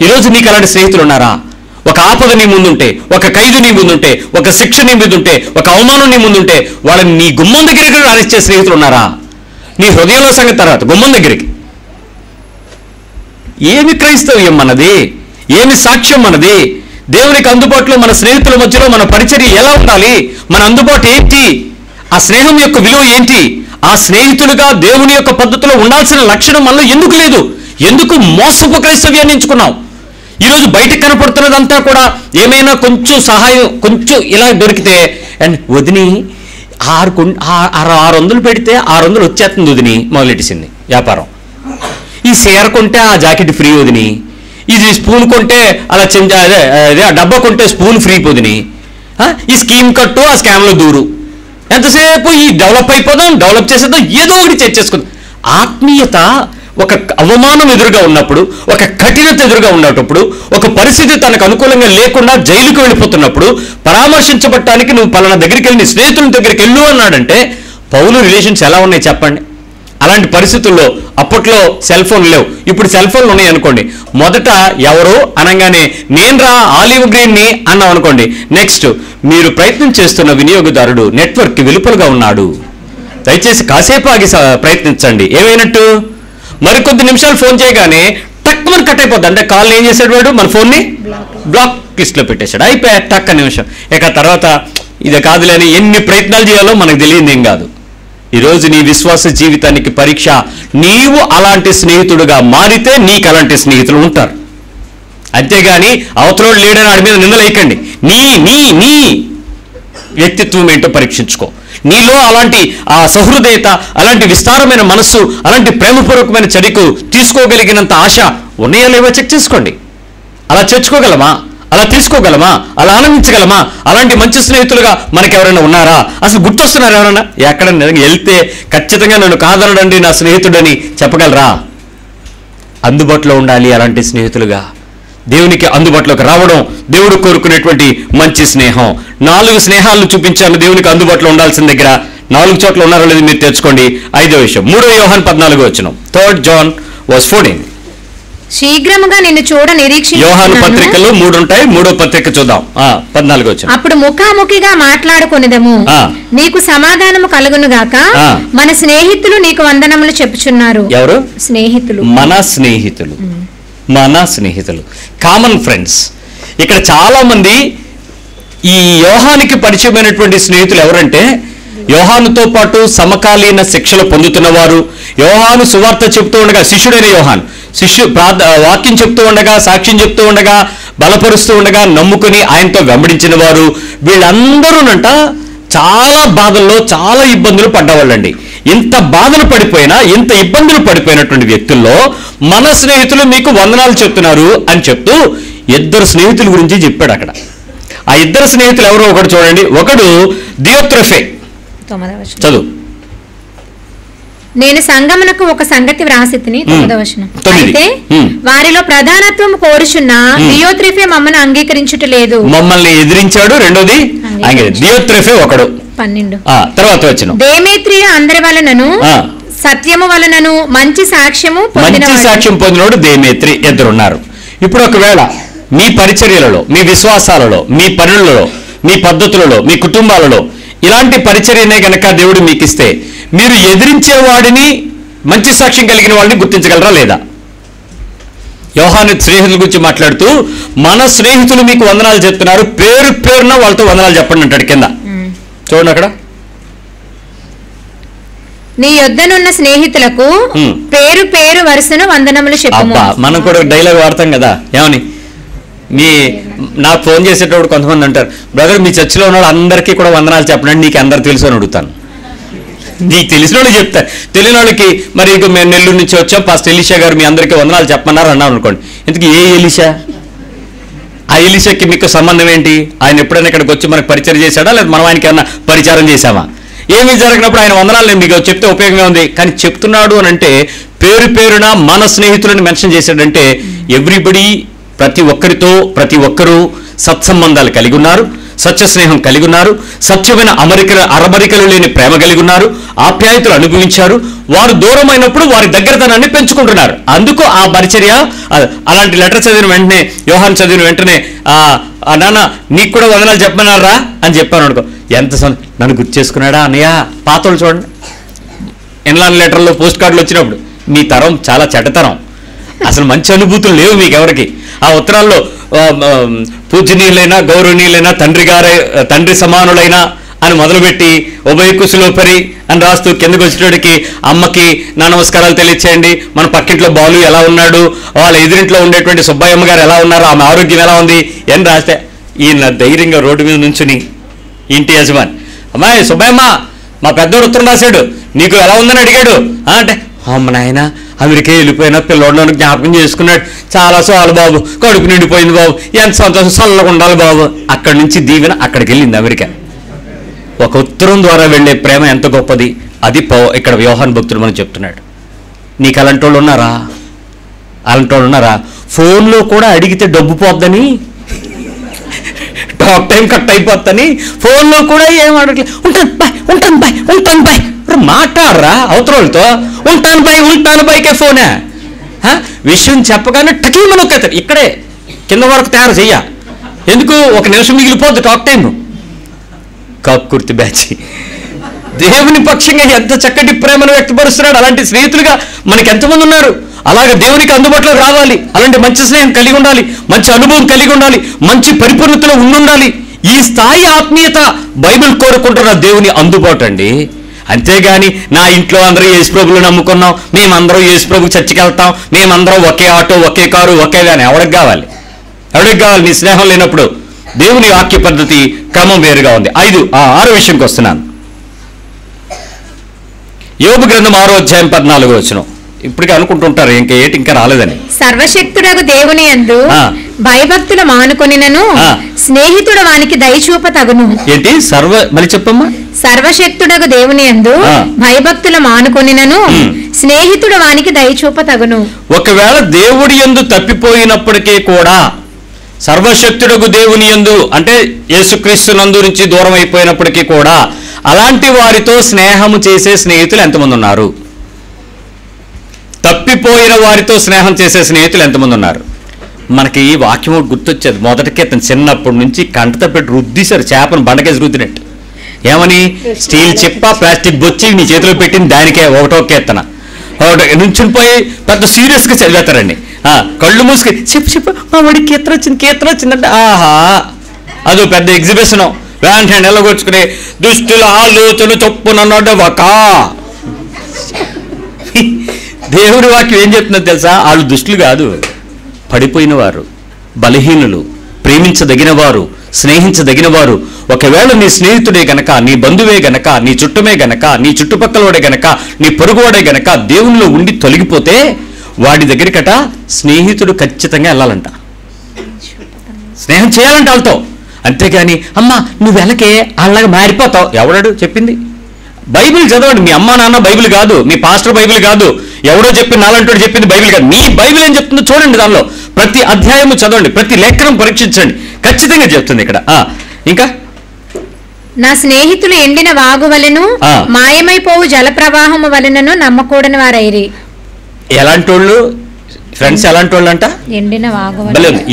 ఈరోజు నీకు అలాంటి స్నేహితులు ఉన్నారా? ఒక ఆపద నీ ముందుంటే ఒక ఖైదు నీ ముందుంటే ఒక శిక్ష నీ ముందుంటే ఒక అవమానం నీ ముందుంటే వాళ్ళని నీ గుమ్మం దగ్గరికి రానిచ్చే స్నేహితులు ఉన్నారా? నీ హృదయంలో సంగతి తర్వాత గుమ్మం దగ్గరికి. ఏమి క్రైస్తవ్యం మనది ఏమి సాక్ష్యం మనది దేవునికి అందుబాటులో మన స్నేహితుల మధ్యలో మన పరిచర్య ఎలా ఉండాలి? మన అందుబాటు ఏంటి? ఆ స్నేహం యొక్క విలువ ఏంటి? ఆ స్నేహితులుగా దేవుని యొక్క పద్ధతిలో ఉండాల్సిన లక్షణం మనలో ఎందుకు లేదు? ఎందుకు మోసపు క్రైస్తవ్యాన్ని ఎంచుకున్నాం ఈరోజు బయట కనపడుతున్నదంతా కూడా ఏమైనా కొంచెం సహాయం కొంచెం ఇలా దొరికితే అండ్ వదిని ఆరు ఆరు ఆరు వందలు పెడితే ఆరు వందలు వచ్చేస్తుంది వదిని మొదలెట్టేసింది వ్యాపారం. ఈ సేర కొంటే ఆ జాకెట్ ఫ్రీ వదిని ఇది స్పూన్ కొంటే అలా చెంచా అదే అదే ఆ డబ్బా కొంటే స్పూన్ ఫ్రీ పొదిని ఈ స్కీమ్ కట్టు ఆ స్కామ్లో దూరు. ఎంతసేపు ఈ డెవలప్ అయిపోదాం డెవలప్ చేసేద్దాం ఏదో ఒకటి చేసుకుందాం ఆత్మీయత ఒక అవమానం ఎదురుగా ఉన్నప్పుడు ఒక కఠినత ఎదురుగా ఉన్నప్పుడు ఒక పరిస్థితి తనకు అనుకూలంగా లేకుండా జైలుకు వెళ్ళిపోతున్నప్పుడు పరామర్శించబట్టానికి నువ్వు పలానా దగ్గరికి వెళ్ళి నీ స్నేహితుల దగ్గరికి వెళ్ళు అన్నాడంటే పౌలు రిలేషన్స్ ఎలా ఉన్నాయి చెప్పండి. అలాంటి పరిస్థితుల్లో అప్పట్లో సెల్ ఫోన్ లేవు. ఇప్పుడు సెల్ ఫోన్లు ఉన్నాయి అనుకోండి. మొదట ఎవరు అనగానే నేను రా ఆలివ్ గ్రీన్ని అన్నాం అనుకోండి. నెక్స్ట్ మీరు ప్రయత్నం చేస్తున్న వినియోగదారుడు నెట్వర్క్కి వెలుపలగా ఉన్నాడు. దయచేసి కాసేపు ఆగి ప్రయత్నించండి. ఏమైనట్టు? మరికొద్ది నిమిషాలు ఫోన్ చేయగానే టక్కుమని కట్ అయిపోద్ది. అంటే కాల్ ఏం చేశాడు వాడు? మన ఫోన్ని? బ్లాక్ లిస్ట్లో పెట్టేశాడు. అయిపోయా టక్క నిమిషం. ఇక తర్వాత ఇది కాదులేని ఎన్ని ప్రయత్నాలు చేయాలో మనకు తెలియదు ఏం కాదు. ఈరోజు నీ విశ్వాస జీవితానికి పరీక్ష. నీవు అలాంటి స్నేహితుడుగా మారితే నీకు అలాంటి స్నేహితులు ఉంటారు. అంతేగాని అవతలోడు లేడని వాడి మీద నిందలేయకండి నీ నీ నీ. వ్యక్తిత్వం ఏంటో పరీక్షించుకో. నీలో అలాంటి ఆ సహృదయత అలాంటి విస్తారమైన మనస్సు అలాంటి ప్రేమపూర్వకమైన చర్యకు తీసుకోగలిగినంత ఆశ ఉన్నాయో లేవో చెక్ చేసుకోండి. అలా చేర్చుకోగలమా? అలా తీసుకోగలమా? అలా ఆనందించగలమా? అలాంటి మంచి స్నేహితులుగా మనకి ఎవరైనా ఉన్నారా? అసలు గుర్తొస్తున్నారు ఎవరైనా ఎక్కడ వెళ్తే ఖచ్చితంగా నన్ను కాదనడండి నా స్నేహితుడని చెప్పగలరా? అందుబాటులో ఉండాలి అలాంటి స్నేహితులుగా. దేవునికి అందుబాటులోకి రావడం దేవుడు కోరుకునేటువంటి మంచి స్నేహం. నాలుగు స్నేహాలను చూపించాను దేవునికి అందుబాటులో ఉండాల్సిన దగ్గర నాలుగు చోట్ల ఉన్నారో లేదు మీరు తెచ్చుకోండి ఐదో విషయం. మూడో యోహాన్ పద్నాలుగు వచ్చిన థర్డ్ జాన్ వాస్ ఫోర్టీన్. శీఘ్రముగా నిన్ను చూడ యోహాను నిరీక్షించుచున్నాను పత్రికలు మూడు ఉంటాయి. మూడో పత్రిక చూద్దాం. ఆ, పద్నాలుగు వచ్చిన అప్పుడు ముఖాముఖిగా మాట్లాడుకొనిదము. నీకు సమాధానము కలుగును గాక. మన స్నేహితులు నీకు వందనములు చెప్పుచున్నారు. ఎవరు? స్నేహితులు. మన స్నేహితులు. మన స్నేహితులు. కామన్ ఫ్రెండ్స్ ఇక్కడ చాలామంది ఈ యోహానికి పరిచయమైనటువంటి స్నేహితులు ఎవరంటే యోహానుతో పాటు సమకాలీన శిక్షలు పొందుతున్నవారు. యోహాను సువార్త చెప్తూ ఉండగా శిష్యుడైన యోహాన్ శిష్యు ప్రార్థ వాక్యం చెప్తూ ఉండగా సాక్ష్యం చెప్తూ ఉండగా బలపరుస్తూ ఉండగా నమ్ముకుని ఆయనతో వెంబడించిన వారు వీళ్ళందరూనంట చాలా బాధల్లో చాలా ఇబ్బందులు పడ్డవాళ్ళండి. ఇంత బాధలు పడిపోయినా ఇంత ఇబ్బందులు పడిపోయినటువంటి వ్యక్తుల్లో మన స్నేహితులు మీకు వందనాలు చెప్తున్నారు అని చెప్తూ ఇద్దరు స్నేహితుల గురించి చెప్పాడు అక్కడ ఆ ఇద్దరు స్నేహితులు ఎవరో ఒకటి చూడండి ఒకడు దియోత్రఫే. చదువు నేను సంగమునకు ఒక సంగతి వ్రాసి తిని తొమ్మిదవ వచనం. తొమ్మిది. అయితే. వారిలో ప్రధానత్వం కోరుచున్న. దియోత్రిఫే మమ్మను అంగీకరించుట లేదు మమ్మల్ని ఎదిరించాడు రెండోది దియోత్రఫే ఒకడు పన్నెండు తర్వాత వచ్చిన దేమేత్రియ అందరి వలనను. సత్యము వలనను మంచి సాక్ష్యము మంచి. సాక్ష్యం పొందినోడు దేమేత్రి ఇద్దరున్నారు ఇప్పుడు ఒకవేళ మీ పరిచర్యలలో మీ విశ్వాసాలలో మీ పనులలో మీ పద్ధతులలో మీ కుటుంబాలలో ఇలాంటి పరిచర్యనే గనక దేవుడు మీకు ఇస్తే మీరు ఎదిరించే వాడిని మంచి సాక్ష్యం కలిగిన వాళ్ళని గుర్తించగలరా లేదా యోహాను స్నేహితుల గురించి మాట్లాడుతూ మన స్నేహితులు మీకు వందనాలు చెప్తున్నారు పేరు పేరున వాళ్ళతో వందనాలు చెప్పండి అంటాడు కింద. చూడండి అక్కడ. నీ యొద్దనున్న స్నేహితులకు. పేరు పేరు వరుసను వందనములు అబ్బా మనం కూడా డైలాగ్ వాడతాం కదా. ఏమని? మీ నాకు ఫోన్ చేసేటప్పుడు కొంతమంది అంటారు బ్రదర్ మీ చర్చిలో ఉన్న అందరికీ కూడా వందనాలు చెప్పండి నీకు అందరు తెలుసు అని అడుగుతాను. నీకు తెలిసిన వాళ్ళు చెప్తా. తెలియని వాళ్ళకి మరి ఇక మేము నెల్లూరు నుంచి వచ్చాం ఫస్ట్ ఎలిషా గారు మీ అందరికీ వందనాలు చెప్పమన్నారు అన్నాం అనుకోండి ఇంతకీ ఏ ఎలిషా? ఆ ఇలిశక్కి మీకు సంబంధం ఏంటి? ఆయన ఎప్పుడైనా ఇక్కడికి వచ్చి మనకు పరిచయం చేశాడా? లేదా మనం ఆయనకి ఏమన్నా పరిచారం చేశామా? ఏమీ జరిగినప్పుడు ఆయన వందనాలు నేను మీకు చెప్తే ఉపయోగమే ఉంది. కానీ చెప్తున్నాడు అని అంటే పేరు పేరున మన స్నేహితులను మెన్షన్ చేశాడంటే ఎవ్రీబడి ప్రతి ఒక్కరితో ప్రతి ఒక్కరూ సత్సంబంధాలు కలిగి ఉన్నారు. సత్య స్నేహం కలిగి ఉన్నారు సత్యమైన అమరికల అరమరికలు లేని ప్రేమ కలిగి ఉన్నారు ఆప్యాయతలు అనుభవించారు. వారు దూరమైనప్పుడు వారి దగ్గరతనాన్ని పెంచుకుంటున్నారు. అందుకు ఆ పరిచర్య అలాంటి లెటర్ చదివిన వెంటనే యోహాన్ చదివిన వెంటనే ఆ నాన్న నీకు కూడా వదనాలు చెప్పమన్నారా అని చెప్పాను అనుకో. ఎంత నన్ను గుర్తు చేసుకున్నాడా అన్నయ్య? పాతోళ్ళు చూడండి. ఇన్లాన్ లెటర్లో పోస్ట్ కార్డులు వచ్చినప్పుడు మీ తరం చాలా చెడ్డతరం అసలు మంచి అనుభూతులు లేవు మీకు ఎవరికి ఆ ఉత్తరాల్లో పూజనీయులైన గౌరవనీయులైన తండ్రి గారే తండ్రి సమానులైన అని మొదలుపెట్టి ఉభయ కుశలోపరి అని రాస్తూ కిందకు వచ్చేటోడికి అమ్మకి నా నమస్కారాలు తెలియచేయండి. మన పక్కింట్లో బాలు ఎలా ఉన్నాడు? వాళ్ళ ఎదురింట్లో ఉండేటువంటి సుబ్బయ్యమ్మ గారు ఎలా ఉన్నారు? ఆమె ఆరోగ్యం ఎలా ఉంది? అని రాస్తే ఈయన ధైర్యంగా రోడ్డు మీద నుంచుని ఇంటి యజమాని అమ్మాయి సుబ్బయ్యమ్మ మా పెద్దోడు ఉత్తరం రాశాడు. నీకు ఎలా ఉందని అడిగాడు. అంటే అమ్మ నాయన అమెరికా వెళ్ళిపోయినా పిల్లోడు జ్ఞాపకం చేసుకున్నాడు. చాలా చాలు బాబు కడుపు నిండిపోయింది బాబు. ఎంత సంతోషం చల్లగా ఉండాలి బాబు. అక్కడి నుంచి దీవెన అక్కడికి వెళ్ళింది అమెరికా. ఒక ఉత్తరం ద్వారా వెళ్ళే ప్రేమ ఎంత గొప్పది? అది పో ఇక్కడ వ్యూహాన్ భక్తుడు మనం చెప్తున్నాడు. నీకు అలాంటి వాళ్ళు ఉన్నారా? అలాంటి వాళ్ళు ఉన్నారా? ఫోన్లో కూడా అడిగితే డబ్బు పోద్దని టాక్ టైం కట్ అయిపోద్దని ఫోన్లో కూడా ఏం అడగలేదు ఉంటాను బాయ్ ఉంటాను బాయ్ ఉంటాను బాయ్. మాట్లాడరా అవతరాలతో ఉంటాను బాయ్ ఉంటాను బైకే ఫోనే విషయం చెప్పగానే టకీమని నొక్కేతారు ఇక్కడే కింద వరకు తయారు చెయ్య. ఎందుకు? ఒక నిమిషం మిగిలిపోద్ది టాక్ టైం కాకుర్తి బ్యాచ్. దేవుని పక్షంగా ఎంత చక్కటి ప్రేమను వ్యక్తపరుస్తున్నాడు. అలాంటి స్నేహితులుగా మనకి ఎంతమంది ఉన్నారు? అలాగే దేవునికి అందుబాటులో రావాలి. అలాంటి మంచి స్నేహం కలిగి ఉండాలి. మంచి అనుభవం కలిగి ఉండాలి. మంచి పరిపూర్ణతలో ఉండాలి ఈ స్థాయి ఆత్మీయత బైబిల్ కోరుకుంటున్న దేవుని అందుబాటు అండి. అంతేగాని నా ఇంట్లో అందరూ యేసు ప్రభులు నమ్ముకున్నాం. మేమందరం యేసు ప్రభు చర్చికి వెళ్తాం మేమందరం ఒకే ఆటో ఒకే కారు ఒకే వ్యాన్. ఎవరికి కావాలి? ఎవరికి కావాలి? నీ స్నేహం లేనప్పుడు దేవుని వాక్య పద్ధతి క్రమం వేరుగా ఉంది. ఐదు ఆ ఆరో విషయంకి వస్తున్నాను. యోగు గ్రంథం ఆరో అధ్యాయం పద్నాలుగు వచ్చిన ఇప్పటికే అనుకుంటుంటారు ఇంకా ఏటి ఇంకా రాలేదని. సర్వశక్తుడకు దేవుని ఆ. భయభక్తులు మానుకొనినను. స్నేహితుడు వానికి దయచూప తగును. ఏంటి? సర్వ మళ్ళీ చెప్పమ్మా. సర్వశక్తుడకు దేవుని యందు ఆ. భయభక్తులు మానుకొనినను. స్నేహితుడు వానికి దయచూప తగును. ఒకవేళ దేవుడి యందు తప్పిపోయినప్పటికీ కూడా సర్వశక్తుడకు దేవుని యందు అంటే యేసుక్రీస్తు నందు నుంచి దూరం అయిపోయినప్పటికీ కూడా అలాంటి వారితో స్నేహము చేసే స్నేహితులు ఎంతమంది ఉన్నారు? తప్పిపోయిన వారితో స్నేహం చేసే స్నేహితులు ఎంతమంది ఉన్నారు? మనకి ఈ వాక్యం గుర్తొచ్చేది. మొదటికి అతను చిన్నప్పటి నుంచి కంటతో పెట్టి రుద్దిశారు. చేపను బండకేసి రుద్దినట్టు. ఏమని? స్టీల్ చిప్ప ప్లాస్టిక్ బొచ్చి నీ చేతిలో పెట్టిన దానికే ఒకటో కీర్తన ఒకటి నుంచుని పోయి పెద్ద సీరియస్గా చదివేస్తారండి. ఆ, కళ్ళు మూసుకు చెప్పు చెప్పు మా వాడికి కీర్తన వచ్చింది కీర్తన వచ్చిందంటే ఆహా. అదో పెద్ద ఎగ్జిబిషన్. వెంటనే నిలగొచ్చుకుని దుష్టుల ఆలోచన చొప్పున ఒక <laughs> దేవుడి వాక్యం ఏం చెప్తుందో తెలుసా? వాళ్ళు దుష్టులు కాదు. పడిపోయిన వారు బలహీనులు ప్రేమించదగిన వారు స్నేహించదగిన వారు ఒకవేళ నీ స్నేహితుడే గనక నీ బంధువే గనక నీ చుట్టమే గనక నీ చుట్టుపక్కలవాడే గనక నీ పొరుగువాడే గనక దేవునిలో ఉండి తొలగిపోతే వాడి దగ్గరికట స్నేహితుడు ఖచ్చితంగా వెళ్ళాలంట. స్నేహం చేయాలంట వాళ్ళతో. అంతేగాని అమ్మా నువ్వు వెనకే వాళ్ళగా మారిపోతావు. ఎవడాడు చెప్పింది? బైబిల్ చదవండి. మీ అమ్మ నాన్న బైబిల్ కాదు మీ పాస్టర్ బైబిల్ కాదు ఎవడో చెప్పి నాలంటోడు చెప్పింది బైబిల్ కాదు. మీ బైబిల్ ఏం చెప్తుందో చూడండి దానిలో. ప్రతి అధ్యాయము చదవండి ప్రతి లేఖనం పరీక్షించండి. ఖచ్చితంగా చెప్తుంది ఇక్కడ. ఇంకా? నా స్నేహితులు ఎండిన వాగు వలెను. మాయమైపోవు జల ప్రవాహము వలనను నమ్మకూడని వారైరి. ఎలాంటి వాళ్ళు ఫ్రెండ్స్ ఎలాంటి వాళ్ళు అంట ఎండిన వాగు.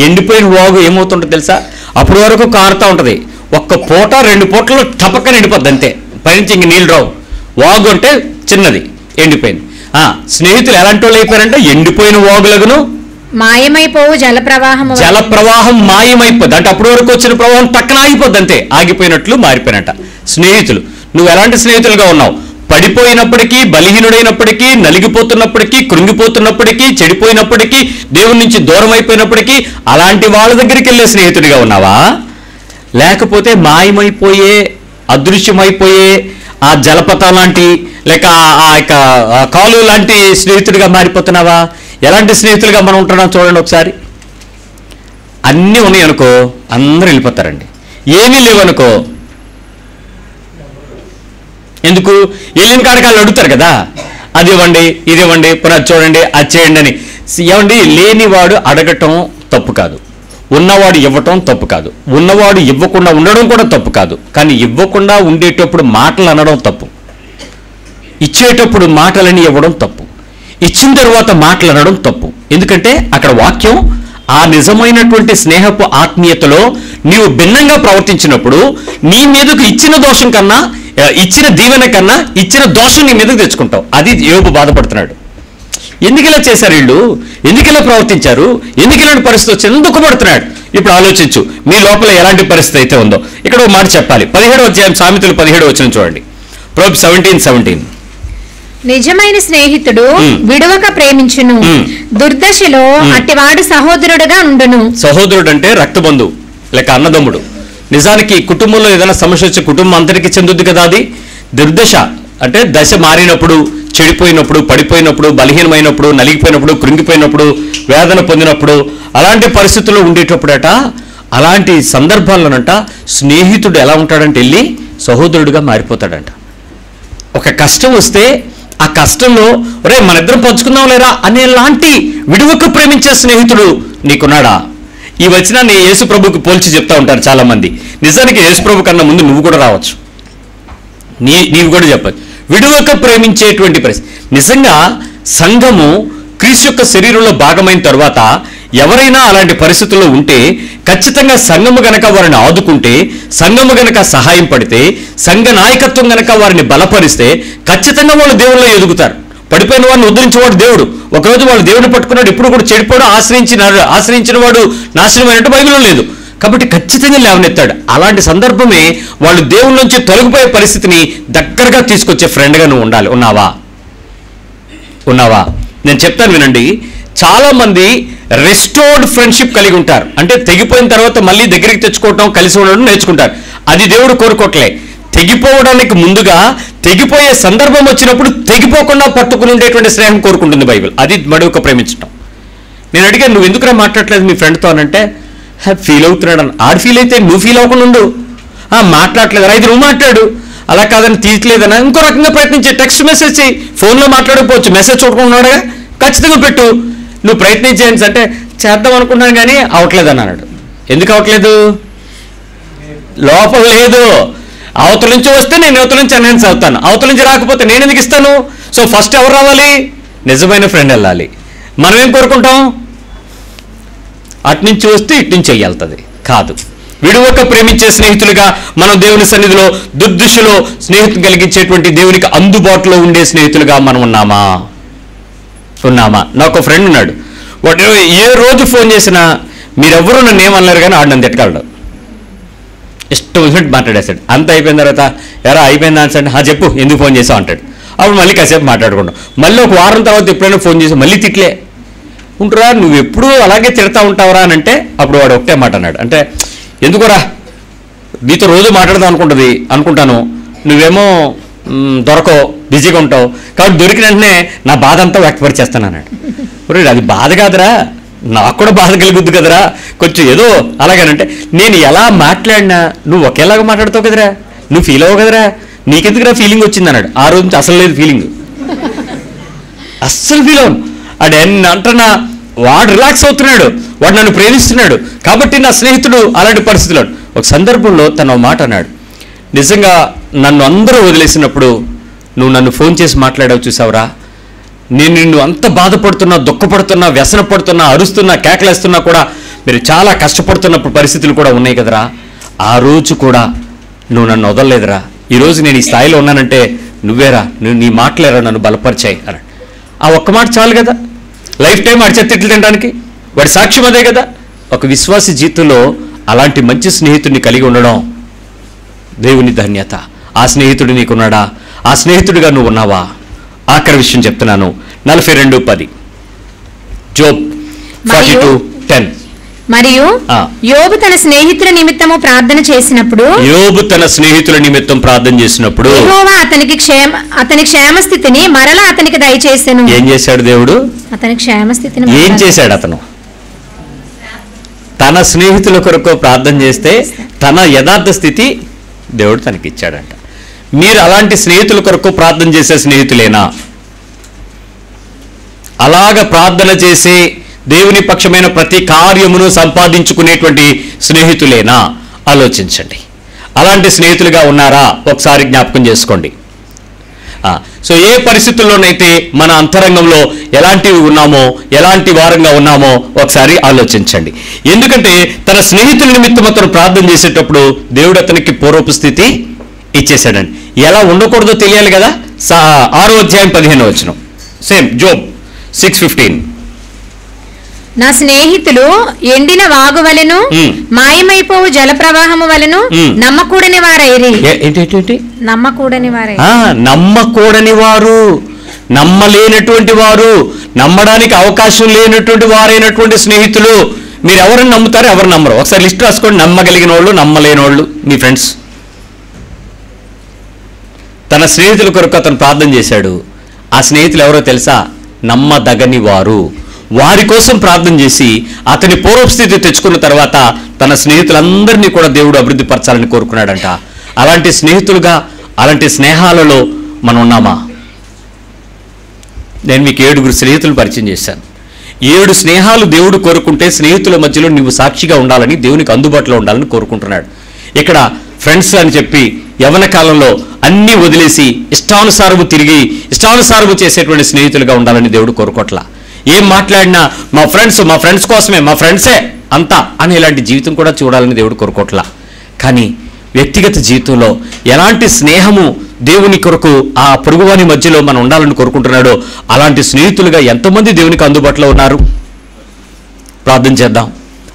ఎండిపోయిన వాగు ఏమవుతుంటుందో తెలుసా? అప్పటి వరకు కారుతా ఉంటది. ఒక్క పూట రెండు పూటలు టపక్కన ఎండిపోద్ది అంతే. పైనుంచి ఇంక నీళ్ళు రావు. వాగు అంటే చిన్నది ఎండిపోయింది. ఆ స్నేహితులు ఎలాంటి వాళ్ళు అయిపోయారంటే ఎండిపోయిన వాగులగును. మాయమైపోవు జల ప్రవాహము జల ప్రవాహం మాయమైపోద్ది. అంటే అప్పటి వరకు వచ్చిన ప్రవాహం టక్కన ఆగిపోద్ది అంతే ఆగిపోయినట్లు మారిపోయినట్ట. స్నేహితులు నువ్వు ఎలాంటి స్నేహితులుగా ఉన్నావు? పడిపోయినప్పటికీ బలహీనుడైనప్పటికీ నలిగిపోతున్నప్పటికీ కృంగిపోతున్నప్పటికీ చెడిపోయినప్పటికీ దేవుని నుంచి దూరం అయిపోయినప్పటికీ అలాంటి వాళ్ళ దగ్గరికి వెళ్ళే స్నేహితుడిగా ఉన్నావా? లేకపోతే మాయమైపోయే అదృశ్యమైపోయే ఆ జలపథం లాంటి లేక ఆ- యొక్క కాలు కాలువ లాంటి స్నేహితుడిగా మారిపోతున్నావా? ఎలాంటి స్నేహితులుగా మనం ఉంటున్నాం చూడండి ఒకసారి. అన్నీ ఉన్నాయి అనుకో అందరూ వెళ్ళిపోతారండి. ఏమీ లేవనుకో ఎందుకు? వెళ్ళిన కాడికి వాళ్ళు అడుగుతారు కదా. అది ఇవ్వండి ఇది ఇవ్వండి పునః చూడండి అది చేయండి అని. ఏమండి? లేనివాడు అడగటం తప్పు కాదు. ఉన్నవాడు ఇవ్వటం తప్పు కాదు. ఉన్నవాడు ఇవ్వకుండా ఉండడం కూడా తప్పు కాదు. కానీ ఇవ్వకుండా ఉండేటప్పుడు మాటలు అనడం తప్పు. ఇచ్చేటప్పుడు మాటలని ఇవ్వడం తప్పు. ఇచ్చిన తరువాత మాటలు అనడం తప్పు. ఎందుకంటే అక్కడ వాక్యం ఆ నిజమైనటువంటి స్నేహపు ఆత్మీయతలో నీవు భిన్నంగా ప్రవర్తించినప్పుడు నీ మీదకు ఇచ్చిన దోషం కన్నా ఇచ్చిన దీవెన కన్నా ఇచ్చిన దోషం నీ మీదకు తెచ్చుకుంటావు. అది యోగు బాధపడుతున్నాడు. ఎందుకు ఇలా చేశారు వీళ్ళు? ఎందుకు ఇలా ప్రవర్తించారు? ఎందుకు ఇలాంటి పరిస్థితి వచ్చింది? ఎందుకు పడుతున్నాడు ఇప్పుడు ఆలోచించు. మీ లోపల ఎలాంటి పరిస్థితి అయితే ఉందో. ఇక్కడ ఒక మాట చెప్పాలి. పదిహేడు అధ్యాయం సామెతలు పదిహేడు వచ్చిన చూడండి. ప్రోబ్ సెవెంటీన్ సెవెంటీన్ నిజమైన స్నేహితుడు. విడువక ప్రేమించును. దుర్దశలో. అట్టివాడు సహోదరుడుగా ఉండును. సహోదరుడు అంటే రక్తబంధువు లేక అన్నదమ్ముడు. నిజానికి కుటుంబంలో ఏదైనా సమస్య వచ్చి కుటుంబం అందరికీ చెందుద్ది కదా అది? దుర్దశ. అంటే దశ మారినప్పుడు చెడిపోయినప్పుడు పడిపోయినప్పుడు బలహీనమైనప్పుడు నలిగిపోయినప్పుడు కృంగిపోయినప్పుడు వేదన పొందినప్పుడు అలాంటి పరిస్థితుల్లో ఉండేటప్పుడట అలాంటి సందర్భాల్లోనంట స్నేహితుడు ఎలా ఉంటాడంటే వెళ్ళి సహోదరుడిగా మారిపోతాడంట. ఒక కష్టం వస్తే ఆ కష్టంలో ఒరే మన ఇద్దరం పంచుకుందాం లేరా? అనేలాంటి విడువకు ప్రేమించే స్నేహితుడు నీకున్నాడా? ఈ వచనాన్ని యేసు ప్రభుకి పోల్చి చెప్తా ఉంటారు చాలామంది. నిజానికి యేసు ప్రభు కన్నా ముందు నువ్వు కూడా రావచ్చు. నీ నీవు కూడా చెప్పచ్చు. విడువక ప్రేమించేటువంటి పరిస్థితి. నిజంగా సంఘము క్రీస్తు యొక్క శరీరంలో భాగమైన తర్వాత ఎవరైనా అలాంటి పరిస్థితుల్లో ఉంటే ఖచ్చితంగా సంఘము గనక వారిని ఆదుకుంటే సంఘము గనక సహాయం పడితే సంఘ నాయకత్వం గనక వారిని బలపరిస్తే ఖచ్చితంగా వాళ్ళు దేవుళ్ళు ఎదుగుతారు. పడిపోయిన వాడిని ఉద్ధరించేవాడు దేవుడు. ఒకరోజు వాళ్ళు దేవుడిని పట్టుకున్నాడు ఇప్పుడు కూడా చెడిపోవడం ఆశ్రయించిన ఆశ్రయించిన వాడు నాశనమైనట్టు బైబిల్లో లేదు. కాబట్టి ఖచ్చితంగా లేవనెత్తాడు. అలాంటి సందర్భమే వాళ్ళు దేవుడి నుంచి తొలగిపోయే పరిస్థితిని దగ్గరగా తీసుకొచ్చే ఫ్రెండ్గా నువ్వు ఉండాలి. ఉన్నావా? ఉన్నావా? నేను చెప్తాను వినండి. చాలామంది రెస్టోర్డ్ ఫ్రెండ్షిప్ కలిగి ఉంటారు. అంటే తెగిపోయిన తర్వాత మళ్ళీ దగ్గరికి తెచ్చుకోవటం కలిసి ఉండడం నేర్చుకుంటారు. అది దేవుడు కోరుకోవట్లే తెగిపోవడానికి ముందుగా తెగిపోయే సందర్భం వచ్చినప్పుడు తెగిపోకుండా పట్టుకుని ఉండేటువంటి స్నేహం కోరుకుంటుంది బైబిల్. అది మడొక ప్రేమించటం. నేను అడిగాను నువ్వు ఎందుకురా మాట్లాడలేదు మీ ఫ్రెండ్తో అనంటే ఫీల్ అవుతున్నాడు అని ఆడు ఫీల్ అయితే నువ్వు ఫీల్ అవ్వకుండా ఉండు. మాట్లాడలేదు మాట్లాడట్లేదు నువ్వు మాట్లాడు. అలా కాదని తీయట్లేదనా ఇంకో రకంగా ప్రయత్నించే టెక్స్ట్ మెసేజ్ చేయి ఫోన్లో మాట్లాడకపోవచ్చు. మెసేజ్ చూడకుండా ఖచ్చితంగా పెట్టు. నువ్వు ప్రయత్నించేయండి అంటే చేద్దాం అనుకున్నాను కానీ అవట్లేదు అన్నాడు ఎందుకు అవట్లేదు? లోపల లేదు. అవతల నుంచి వస్తే నేను అవతల నుంచి అన్హాన్స్ అవుతాను. అవతల నుంచి రాకపోతే నేను ఎందుకు ఇస్తాను? సో ఫస్ట్ ఎవరు రావాలి? నిజమైన ఫ్రెండ్ వెళ్ళాలి. మనం ఏం కోరుకుంటాం? అటు నుంచి వస్తే ఇటు నుంచి వెళ్తుంది. కాదు. విడువక ప్రేమించే స్నేహితులుగా మనం దేవుని సన్నిధిలో దుర్దృష్టిలో స్నేహితులు కలిగించేటువంటి దేవునికి అందుబాటులో ఉండే స్నేహితులుగా మనం ఉన్నామా? ఉన్నామా? నాకు ఒక ఫ్రెండ్ ఉన్నాడు. వాడు ఏ రోజు ఫోన్ చేసినా మీరెవ్వరూ నన్ను ఏమన్నారు కానీ ఆడు నన్ను తిట్టగలడు. ఇష్టం వచ్చినట్టు మాట్లాడేస్తాడు అంత అయిపోయిన తర్వాత ఎరా అయిపోయిందా? అంటే హా చెప్పు ఎందుకు ఫోన్ చేసావు? అంటాడు. అప్పుడు మళ్ళీ కాసేపు మాట్లాడుకుంటాం. మళ్ళీ ఒక వారం తర్వాత ఎప్పుడైనా ఫోన్ చేసి మళ్ళీ తిట్లే. ఉంటురా నువ్వు ఎప్పుడూ అలాగే తిడతా ఉంటావురా అని అంటే అప్పుడు వాడు ఒకటే మాట అన్నాడు. అంటే ఎందుకురా? నీతో రోజు మాట్లాడదాం అనుకుంటుంది అనుకుంటాను. నువ్వేమో దొరకవు బిజీగా ఉంటావు. కాబట్టి దొరికిన వెంటనే నా బాధ అంతా వ్యక్తపరిచేస్తాను అన్నాడు. అది బాధ కాదురా. నాకు కూడా బాధ కలుగుద్ది కదరా. కొంచెం ఏదో అలాగేనంటే నేను ఎలా మాట్లాడినా నువ్వు ఒకేలాగా మాట్లాడతావు కదరా. నువ్వు ఫీల్ అవ్వవు కదరా. నీకెందుకురా ఫీలింగ్ వచ్చింది అన్నాడు. ఆ రోజు నుంచి అసలు లేదు ఫీలింగ్ అస్సలు ఫీల్ అవును అడెన్ అంటున్నా వాడు రిలాక్స్ అవుతున్నాడు. వాడు నన్ను ప్రేమిస్తున్నాడు. కాబట్టి నా స్నేహితుడు అలాంటి పరిస్థితుల్లో ఒక సందర్భంలో తన మాట అన్నాడు. నిజంగా నన్ను అందరూ వదిలేసినప్పుడు నువ్వు నన్ను ఫోన్ చేసి మాట్లాడావు చూసావురా? నేను నిన్ను అంత బాధపడుతున్నా దుఃఖపడుతున్నా వ్యసన పడుతున్నా అరుస్తున్నా కేకలేస్తున్నా కూడా మీరు చాలా కష్టపడుతున్నప్పుడు పరిస్థితులు కూడా ఉన్నాయి కదరా? ఆ రోజు కూడా నువ్వు నన్ను వదలలేదురా. ఈరోజు నేను ఈ స్థాయిలో ఉన్నానంటే నువ్వేరా? నువ్వు నీ మాటలేరా నన్ను బలపరిచాయి? అన్నాడు. ఆ ఒక్క మాట చాలు కదా? లైఫ్ టైం వాడి చెత్తిట్లు తినడానికి? వాడి సాక్ష్యం అదే కదా? ఒక విశ్వాసి జీవితంలో అలాంటి మంచి స్నేహితుడిని కలిగి ఉండడం దేవుని ధన్యత. ఆ స్నేహితుడు నీకున్నాడా? ఆ స్నేహితుడిగా నువ్వు ఉన్నావా? ఆఖరి విషయం చెప్తున్నాను. నలభై రెండు పది. Job forty two ten. మరియు. యోబు తన స్నేహితుల నిమిత్తము ప్రార్థన చేసినప్పుడు యోబు తన స్నేహితుల నిమిత్తం ప్రార్థన చేసినప్పుడు యెహోవా అతనికి క్షేమ అతని క్షేమ స్థితిని మరలా అతనికి దయచేసెను. ఏం చేశాడు దేవుడు? అతని క్షేమ స్థితిని ఏం చేశాడు అతను? తన స్నేహితుల కొరకు ప్రార్థన చేస్తే తన యథార్థ స్థితి దేవుడు తనకి ఇచ్చాడంట మీరు అలాంటి స్నేహితుల కొరకు ప్రార్థన చేసే స్నేహితులేనా? అలాగ ప్రార్థన చేసే దేవుని పక్షమైన ప్రతి కార్యమును సంపాదించుకునేటువంటి స్నేహితులేనా? ఆలోచించండి. అలాంటి స్నేహితులుగా ఉన్నారా? ఒకసారి జ్ఞాపకం చేసుకోండి. సో ఏ పరిస్థితుల్లోనైతే మన అంతరంగంలో ఎలాంటివి ఉన్నామో ఎలాంటి వారంగా ఉన్నామో ఒకసారి ఆలోచించండి. ఎందుకంటే తన స్నేహితుల నిమిత్తం అతను ప్రార్థన చేసేటప్పుడు దేవుడు అతనికి పూర్వపు స్థితి ఇచ్చేసాడండి ఎలా ఉండకూడదో తెలియాలి కదా? సా ఆరో అధ్యాయం పదిహేను వచ్చిన సేమ్ జోబ్ సిక్స్ ఫిఫ్టీన్ నా స్నేహితులు ఎండిన వాగు వలెను. మాయమైపోవు జల ప్రవాహము వలెను. నమ్మకూడని వారైరి. నమ్మకూడని వారైరి ఆ, నమ్మకూడని వారు నమ్మలేనటువంటి వారు నమ్మడానికి అవకాశం లేనటువంటి వారైనటువంటి స్నేహితులు మీరు ఎవరిని నమ్ముతారు ఎవరు నమ్మరు. ఒకసారి లిస్ట్ రాసుకోండి నమ్మగలిగిన వాళ్ళు నమ్మలేని వాళ్ళు మీ ఫ్రెండ్స్. తన స్నేహితుల కొరకు అతను ప్రార్థన చేశాడు. ఆ స్నేహితులు ఎవరో తెలుసా? నమ్మదగని వారు. వారి కోసం ప్రార్థన చేసి అతని పూర్వస్థితి తెచ్చుకున్న తర్వాత తన స్నేహితులందరినీ కూడా దేవుడు అభివృద్ధి పరచాలని కోరుకున్నాడంట. అలాంటి స్నేహితులుగా అలాంటి స్నేహాలలో మనం ఉన్నామా నేను మీకు ఏడుగురు స్నేహితులు పరిచయం చేశాను. ఏడు స్నేహాలు దేవుడు కోరుకుంటే స్నేహితుల మధ్యలో నువ్వు సాక్షిగా ఉండాలని దేవునికి అందుబాటులో ఉండాలని కోరుకుంటున్నాడు. ఇక్కడ ఫ్రెండ్స్ అని చెప్పి యవన కాలంలో అన్నీ వదిలేసి ఇష్టానుసారము తిరిగి ఇష్టానుసారము చేసేటువంటి స్నేహితులుగా ఉండాలని దేవుడు కోరుకోట్లా. ఏం మాట్లాడినా మా ఫ్రెండ్స్ మా ఫ్రెండ్స్ కోసమే మా ఫ్రెండ్సే అంతా అని ఇలాంటి జీవితం కూడా చూడాలని దేవుడు కోరుకోట్లా. కానీ వ్యక్తిగత జీవితంలో ఎలాంటి స్నేహము దేవుని కొరకు ఆ పొరుగువాని మధ్యలో మనం ఉండాలని కోరుకుంటున్నాడో అలాంటి స్నేహితులుగా ఎంతమంది దేవునికి అందుబాటులో ఉన్నారు? ప్రార్థన చేద్దాం.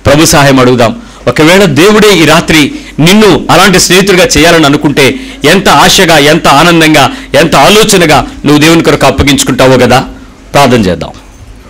ప్రభు సహాయం అడుగుదాం. ఒకవేళ దేవుడే ఈ రాత్రి నిన్ను అలాంటి స్నేహితుడిగా చేయాలని అనుకుంటే ఎంత ఆశగా ఎంత ఆనందంగా ఎంత ఆలోచనగా నువ్వు దేవుని కొరకు అప్పగించుకుంటావో కదా? ప్రార్థన చేద్దాం.